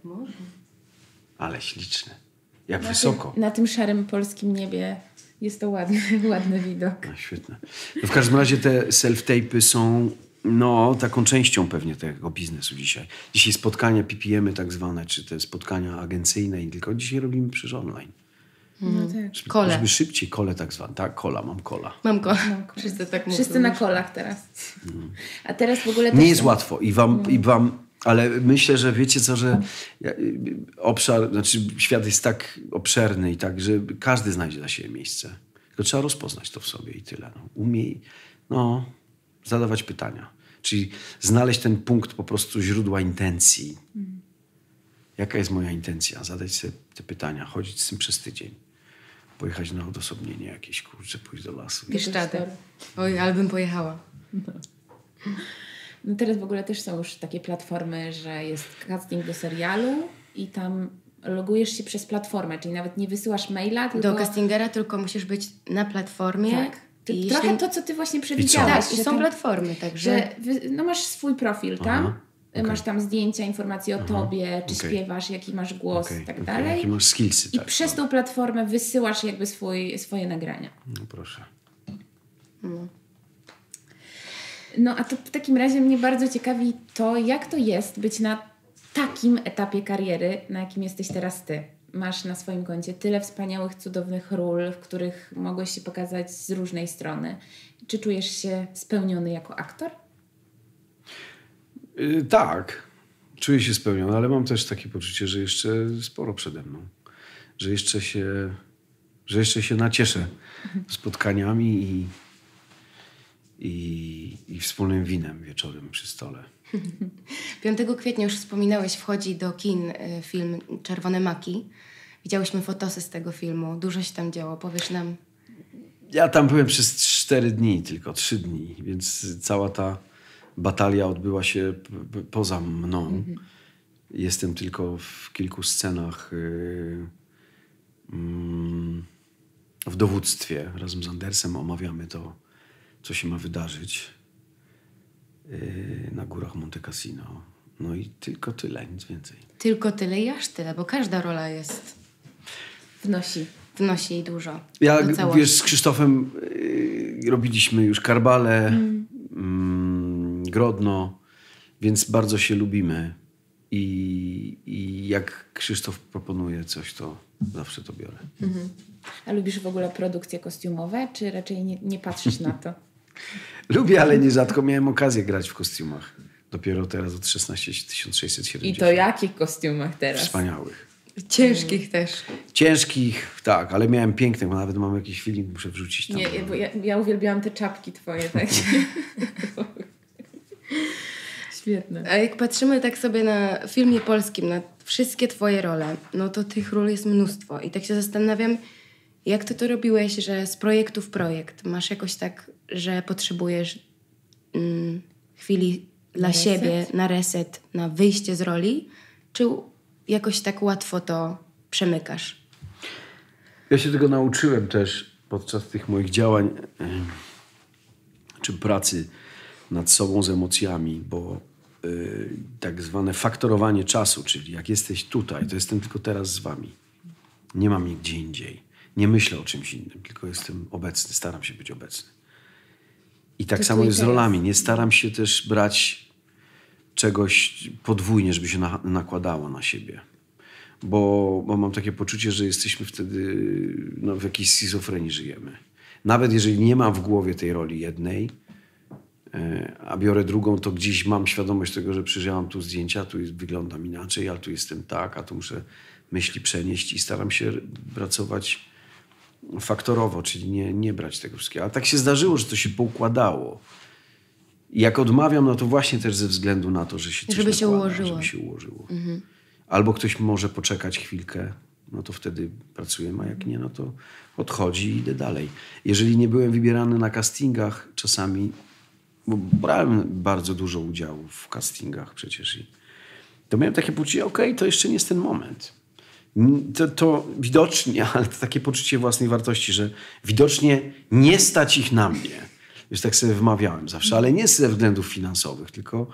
Może. Ale śliczne. Jak Na wysoko. Tym, na tym szarym polskim niebie jest to ładny, [LAUGHS] ładny widok. No, świetne. No, w każdym razie te self-tape'y są no, taką częścią pewnie tego biznesu dzisiaj. Dzisiaj spotkania PPM-y tak zwane, czy te spotkania agencyjne i tylko dzisiaj robimy przecież online. No tak. Żeby, Kole. żeby szybciej kole tak zwane. Tak, kola, mam kola. Mam go. [LAUGHS] Wszyscy tak mówią. Wszyscy na kolach teraz. A teraz w ogóle... Nie jest łatwo i wam, i wam, ale myślę, że wiecie co, że y, obszar, znaczy świat jest tak obszerny i tak, że każdy znajdzie dla siebie miejsce. Tylko trzeba rozpoznać to w sobie i tyle. No. Umiej, no, zadawać pytania. Czyli znaleźć ten punkt po prostu źródła intencji. Jaka jest moja intencja? Zadać sobie te pytania, chodzić z tym przez tydzień. Pojechać na odosobnienie jakieś, kurczę, pójść do lasu. Bieszczady. Oj, ale bym pojechała. No [LAUGHS] teraz w ogóle też są już takie platformy, że jest casting do serialu i tam logujesz się przez platformę, czyli nawet nie wysyłasz maila, tylko... Do castingera tylko musisz być na platformie Tak. To, I trochę jeśli- to, co ty właśnie przewidziałaś. Tak, i są ten- platformy, także... że wy, no masz swój profil tam, Aha, okej. masz tam zdjęcia, informacje o tobie, czy okej. śpiewasz, jaki masz głos Okej, i tak dalej. Jakie masz skillsy, I tak. przez tą platformę wysyłasz jakby swój, swoje nagrania. No proszę. No a to w takim razie mnie bardzo ciekawi to, jak to jest być na takim etapie kariery, na jakim jesteś teraz ty. Masz na swoim koncie tyle wspaniałych, cudownych ról, w których mogłeś się pokazać z różnej strony. Czy czujesz się spełniony jako aktor? Y, tak, czuję się spełniony, ale mam też takie poczucie, że jeszcze sporo przede mną. Że jeszcze się, że jeszcze się nacieszę spotkaniami i, i, i wspólnym winem wieczorem przy stole. [LAUGHS] 5 kwietnia już wspominałeś, wchodzi do kin y, film Czerwone Maki. Widziałyśmy fotosy z tego filmu. Dużo się tam działo. Powiesz nam... Ja tam byłem przez cztery dni, tylko trzy dni, więc cała ta batalia odbyła się poza mną. Jestem tylko w kilku scenach y, mm, w dowództwie razem z Andersem. Omawiamy to, co się ma wydarzyć y, na górach Monte Cassino. No i tylko tyle, nic więcej. Tylko tyle i aż tyle, bo każda rola jest... Wnosi. Wnosi dużo Ja, wiesz, z Krzysztofem y, robiliśmy już Karbale, mm, Grodno, więc bardzo się lubimy. I, I jak Krzysztof proponuje coś, to zawsze to biorę. A lubisz w ogóle produkcje kostiumowe, czy raczej nie, nie patrzysz na to? [LAUGHS] [LAUGHS] Lubię, ale nierzadko miałem okazję grać w kostiumach. Dopiero teraz od 16 670. I to jakich kostiumach teraz? Wspaniałych. Ciężkich też. Ciężkich, tak, ale miałem pięknych, bo nawet mam jakiś film, muszę wrzucić tam. Nie, bo ja, ja uwielbiałam te czapki twoje, tak? [LAUGHS] Świetne. A jak patrzymy tak sobie na filmie polskim, na wszystkie twoje role, no to tych ról jest mnóstwo. I tak się zastanawiam, jak ty to robiłeś, że z projektu w projekt masz jakoś tak, że potrzebujesz mm, chwili dla reset? siebie, na reset, na wyjście z roli, czy jakoś tak łatwo to przemykasz? Ja się tego nauczyłem też podczas tych moich działań czy pracy nad sobą z emocjami, bo y, tak zwane faktorowanie czasu, czyli jak jesteś tutaj, to jestem tylko teraz z wami. Nie mam mnie gdzie indziej. Nie myślę o czymś innym, tylko jestem obecny, staram się być obecny. I tak To samo jest z rolami. Nie staram się też brać czegoś podwójnie, żeby się na, nakładało na siebie. Bo, bo mam takie poczucie, że jesteśmy wtedy no, w jakiejś schizofrenii żyjemy. Nawet jeżeli nie mam w głowie tej roli jednej, e, a biorę drugą, to gdzieś mam świadomość tego, że przyjrzałam tu zdjęcia, tu jest, wyglądam inaczej, ale tu jestem tak, a tu muszę myśli przenieść i staram się pracować faktorowo, czyli nie, nie brać tego wszystkiego. Ale tak się zdarzyło, że to się poukładało. I jak odmawiam, no to właśnie też ze względu na to, że się coś Żeby się nakłada, ułożyło. Żeby się ułożyło. Albo ktoś może poczekać chwilkę, no to wtedy pracujemy, a jak nie, no to odchodzi i idę dalej. Jeżeli nie byłem wybierany na castingach czasami, bo brałem bardzo dużo udziału w castingach przecież i to miałem takie poczucie, okej, to jeszcze nie jest ten moment. To, to widocznie, [LAUGHS] ale to takie poczucie własnej wartości, że widocznie nie stać ich na mnie. Już tak sobie wymawiałem zawsze, ale nie ze względów finansowych, tylko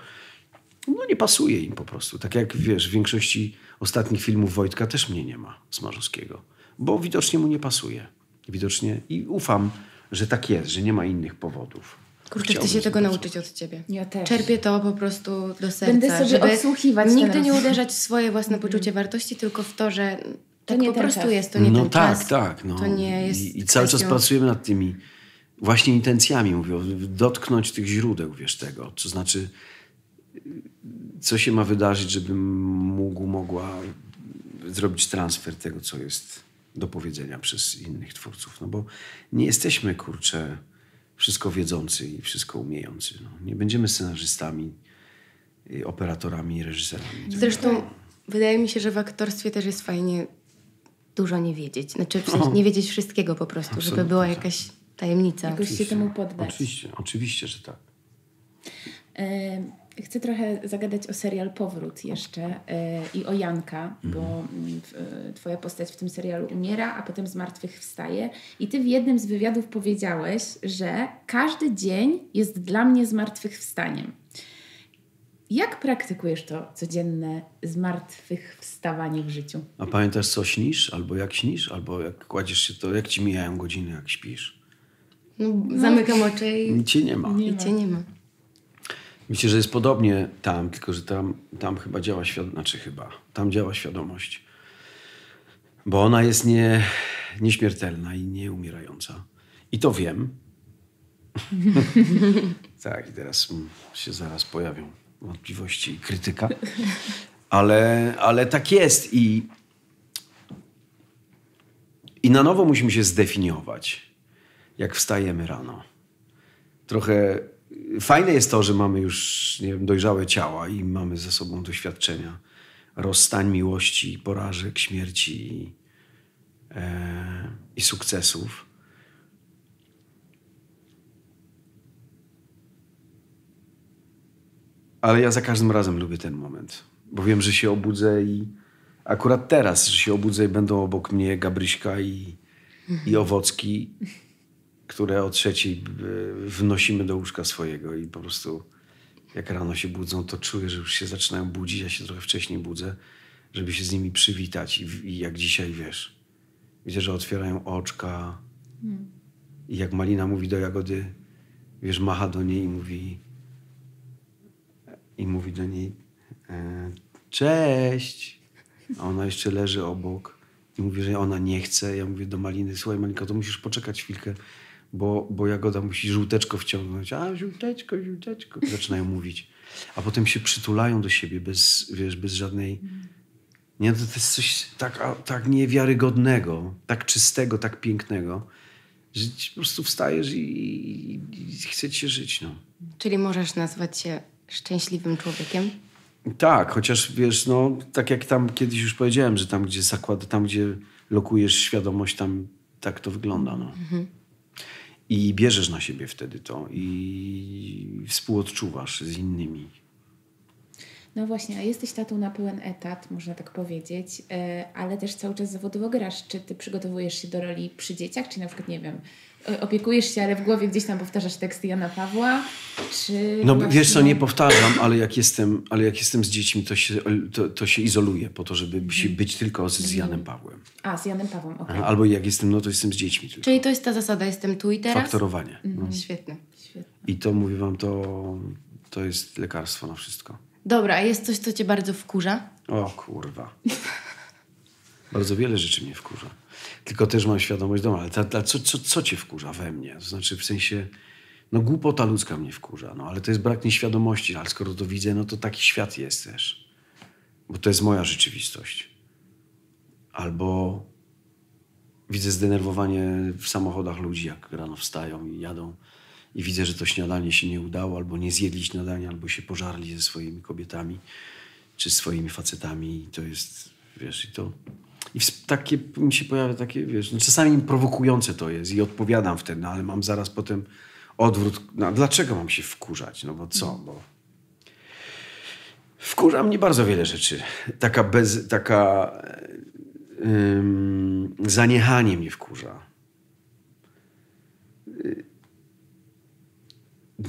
no nie pasuje im po prostu. Tak jak wiesz, w większości ostatnich filmów Wojtka też mnie nie ma, Smarzowskiego, bo widocznie mu nie pasuje. Widocznie i ufam, że tak jest, że nie ma innych powodów. Kurczę, chcę się tego nauczyć od ciebie. Ja też. Czerpię to po prostu do serca. Będę sobie żeby odsłuchiwać Nigdy nie rozmów. uderzać w swoje własne poczucie wartości, tylko w to, że tak nie po prostu czas. jest. To nie no ten tak, czas. tak. No. To nie jest I, I cały czas pracujemy nad tymi właśnie intencjami, mówię, dotknąć tych źródeł, wiesz, tego. To znaczy, co się ma wydarzyć, żebym mógł, mogła zrobić transfer tego, co jest do powiedzenia przez innych twórców. No bo nie jesteśmy, kurczę, wszystko wiedzący i wszystko umiejący. No. Nie będziemy scenarzystami, y, operatorami reżyserami. Zresztą wydaje mi się, że w aktorstwie też jest fajnie dużo nie wiedzieć. Znaczy w sensie nie wiedzieć wszystkiego po prostu, żeby Absolutnie była tak. jakaś tajemnica. Jakoś się temu poddać. Oczywiście, oczywiście, że tak. Em, chcę trochę zagadać o serial Powrót jeszcze e, i o Janka, bo mm, e, twoja postać w tym serialu umiera, a potem z martwych wstaje. I ty w jednym z wywiadów powiedziałeś, że każdy dzień jest dla mnie zmartwychwstaniem. Jak praktykujesz to codzienne zmartwychwstawanie w życiu? A pamiętasz co śnisz? Albo jak śnisz? Albo jak kładziesz się, to jak ci mijają godziny, jak śpisz? No, zamykam oczy i, Nic cię nie ma. i cię nie ma. Myślę, że jest podobnie tam, tylko że tam, tam chyba działa świadomość, znaczy chyba, tam działa świadomość. Bo ona jest nie, nieśmiertelna i nieumierająca. I to wiem. [LAUGHS] tak, i teraz się zaraz pojawią wątpliwości i krytyka. Ale, ale tak jest i, i na nowo musimy się zdefiniować, jak wstajemy rano trochę fajne jest to, że mamy już nie wiem, dojrzałe ciała i mamy ze sobą doświadczenia rozstań, miłości, porażek, śmierci i, e, i sukcesów. Ale ja za każdym razem lubię ten moment, bo wiem, że się obudzę i akurat teraz, że się obudzę i będą obok mnie Gabryśka i, i Owocki które o trzeciej e, wnosimy do łóżka swojego i po prostu jak rano się budzą, to czuję, że już się zaczynają budzić. Ja się trochę wcześniej budzę, żeby się z nimi przywitać. I, i jak dzisiaj, wiesz, widzę, że otwierają oczka. I jak Malina mówi do Jagody, wiesz, macha do niej i mówi i mówi do niej e, cześć. A ona jeszcze leży obok i mówi, że ona nie chce. Ja mówię do Maliny, słuchaj Malinka, to musisz poczekać chwilkę, bo, bo Jagoda musi żółteczko wciągnąć. A, żółteczko, żółteczko. Zaczynają mówić. A potem się przytulają do siebie bez, wiesz, bez żadnej... Nie, to, jest coś tak, tak niewiarygodnego, tak czystego, tak pięknego, że po prostu wstajesz i, i, i chce ci się żyć, no. Czyli możesz nazwać się szczęśliwym człowiekiem? Tak, chociaż wiesz, no, tak jak tam kiedyś już powiedziałem, że tam, gdzie zakład, tam, gdzie lokujesz świadomość, tam tak to wygląda, no. I bierzesz na siebie wtedy to i współodczuwasz z innymi. No właśnie, a jesteś tatą na pełen etat, można tak powiedzieć, e, ale też cały czas zawodowo grasz. Czy ty przygotowujesz się do roli przy dzieciach, czy na przykład, nie wiem, opiekujesz się, ale w głowie gdzieś tam powtarzasz teksty Jana Pawła, czy... No właśnie- wiesz co, nie powtarzam, ale jak jestem, ale jak jestem z dziećmi, to się, to, to się izoluję po to, żeby się być tylko z, z Janem Pawłem. A, z Janem Pawłem, okej. Albo jak jestem, no to jestem z dziećmi tylko. Czyli to jest ta zasada, jestem tu i teraz? Faktorowanie. No. Świetnie. Świetnie. I to mówię wam, to, to jest lekarstwo na wszystko. Dobra, a jest coś, co cię bardzo wkurza? O kurwa. Bardzo wiele rzeczy mnie wkurza. Tylko też mam świadomość doma, ale ta, ta, co, co, co cię wkurza we mnie? To znaczy w sensie, no głupota ludzka mnie wkurza, no ale to jest brak nieświadomości, ale skoro to widzę, no to taki świat jest też. Bo to jest moja rzeczywistość. Albo widzę zdenerwowanie w samochodach ludzi, jak rano wstają i jadą i widzę, że to śniadanie się nie udało, albo nie zjedli śniadania, albo się pożarli ze swoimi kobietami czy swoimi facetami i to jest, wiesz, i to... I takie, mi się pojawia takie, wiesz, no czasami prowokujące to jest i odpowiadam wtedy, no ale mam zaraz potem odwrót. No, dlaczego mam się wkurzać? No bo co? Bo wkurza mnie bardzo wiele rzeczy. Taka bez, taka zaniechanie mnie wkurza.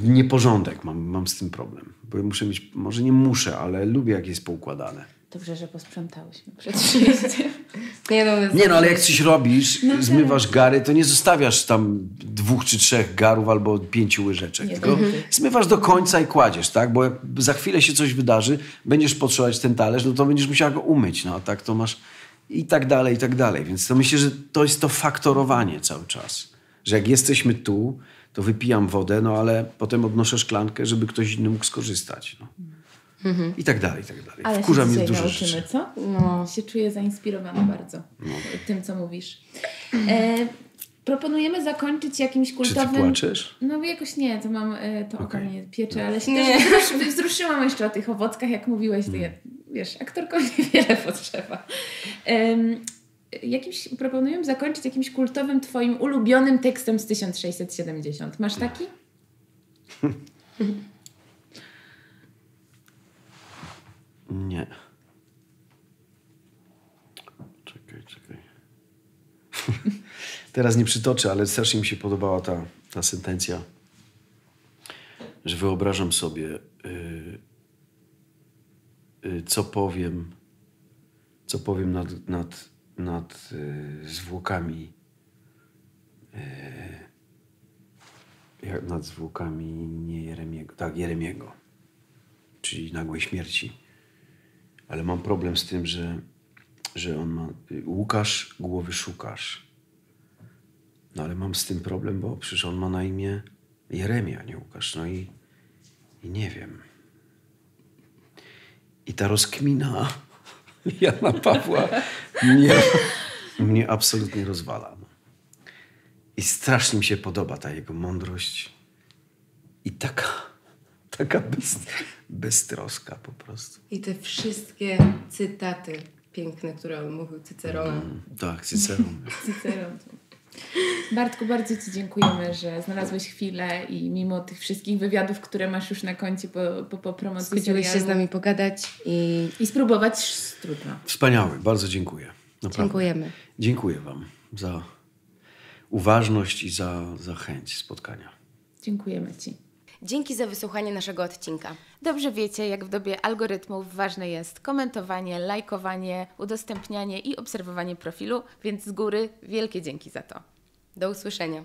Nieporządek mam, mam z tym problem. Bo muszę mieć, może nie muszę, ale lubię jak jest poukładane. Dobrze, że posprzątałyśmy przed [LAUGHS] przyjściem. Nie no, Nie no, ale jak coś robisz, zmywasz gary, to nie zostawiasz tam dwóch czy trzech garów albo pięciu łyżeczek. Nie, tylko mhm. zmywasz do końca i kładziesz, tak? Bo jak za chwilę się coś wydarzy, będziesz potrzebować ten talerz, no to będziesz musiała go umyć, no a tak to masz i tak dalej, i tak dalej. Więc to myślę, że to jest to faktorowanie cały czas. Że jak jesteśmy tu, to wypijam wodę, no ale potem odnoszę szklankę, żeby ktoś inny mógł skorzystać. No. I tak dalej, i tak dalej. Ale Wkurza się mnie dużo nauczymy, rzeczy. co? No. Się czuję zainspirowana bardzo tym, co mówisz. E, proponujemy zakończyć jakimś Czy ty kultowym... płaczesz? No jakoś nie, to mam, e, to oko Okej. mnie piecze, ale się też wzruszy, wzruszyłam jeszcze o tych owockach, jak mówiłeś, to ja, wiesz, aktorkom [LAUGHS] niewiele potrzeba. Em, jakimś, proponujemy zakończyć jakimś kultowym twoim ulubionym tekstem z 1670. Masz taki? [LAUGHS] Nie. Czekaj, czekaj. [LAUGHS] Teraz nie przytoczę, ale strasznie mi się podobała ta, ta sentencja, że wyobrażam sobie, yy, yy, co powiem, co powiem nad, nad, nad yy, zwłokami. Y, nad zwłokami nie Jeremiego, tak, Jeremiego, czyli nagłej śmierci. Ale mam problem z tym, że, że on ma. Łukasz, głowy szukasz. No ale mam z tym problem, bo przecież on ma na imię Jeremia, nie Łukasz. No i, i nie wiem. I ta rozkmina [LAUGHS] Jana Pawła mnie, mnie absolutnie rozwala. I strasznie mi się podoba ta jego mądrość i taka, taka bez, beztroska po prostu. I te wszystkie cytaty piękne, które on mówił Cyceronem. Tak, Cyceron. [LAUGHS] Cyceron. Bartku, bardzo Ci dziękujemy, że znalazłeś chwilę i mimo tych wszystkich wywiadów, które masz już na koncie po, po, po promocji Zgodziłeś się z nami pogadać i I spróbować trudno. Wspaniały, bardzo dziękuję. Naprawdę. dziękujemy. Dziękuję Wam za uważność i za, za chęć spotkania. Dziękujemy Ci. Dzięki za wysłuchanie naszego odcinka. Dobrze wiecie, jak w dobie algorytmów ważne jest komentowanie, lajkowanie, udostępnianie i obserwowanie profilu, więc z góry wielkie dzięki za to. Do usłyszenia.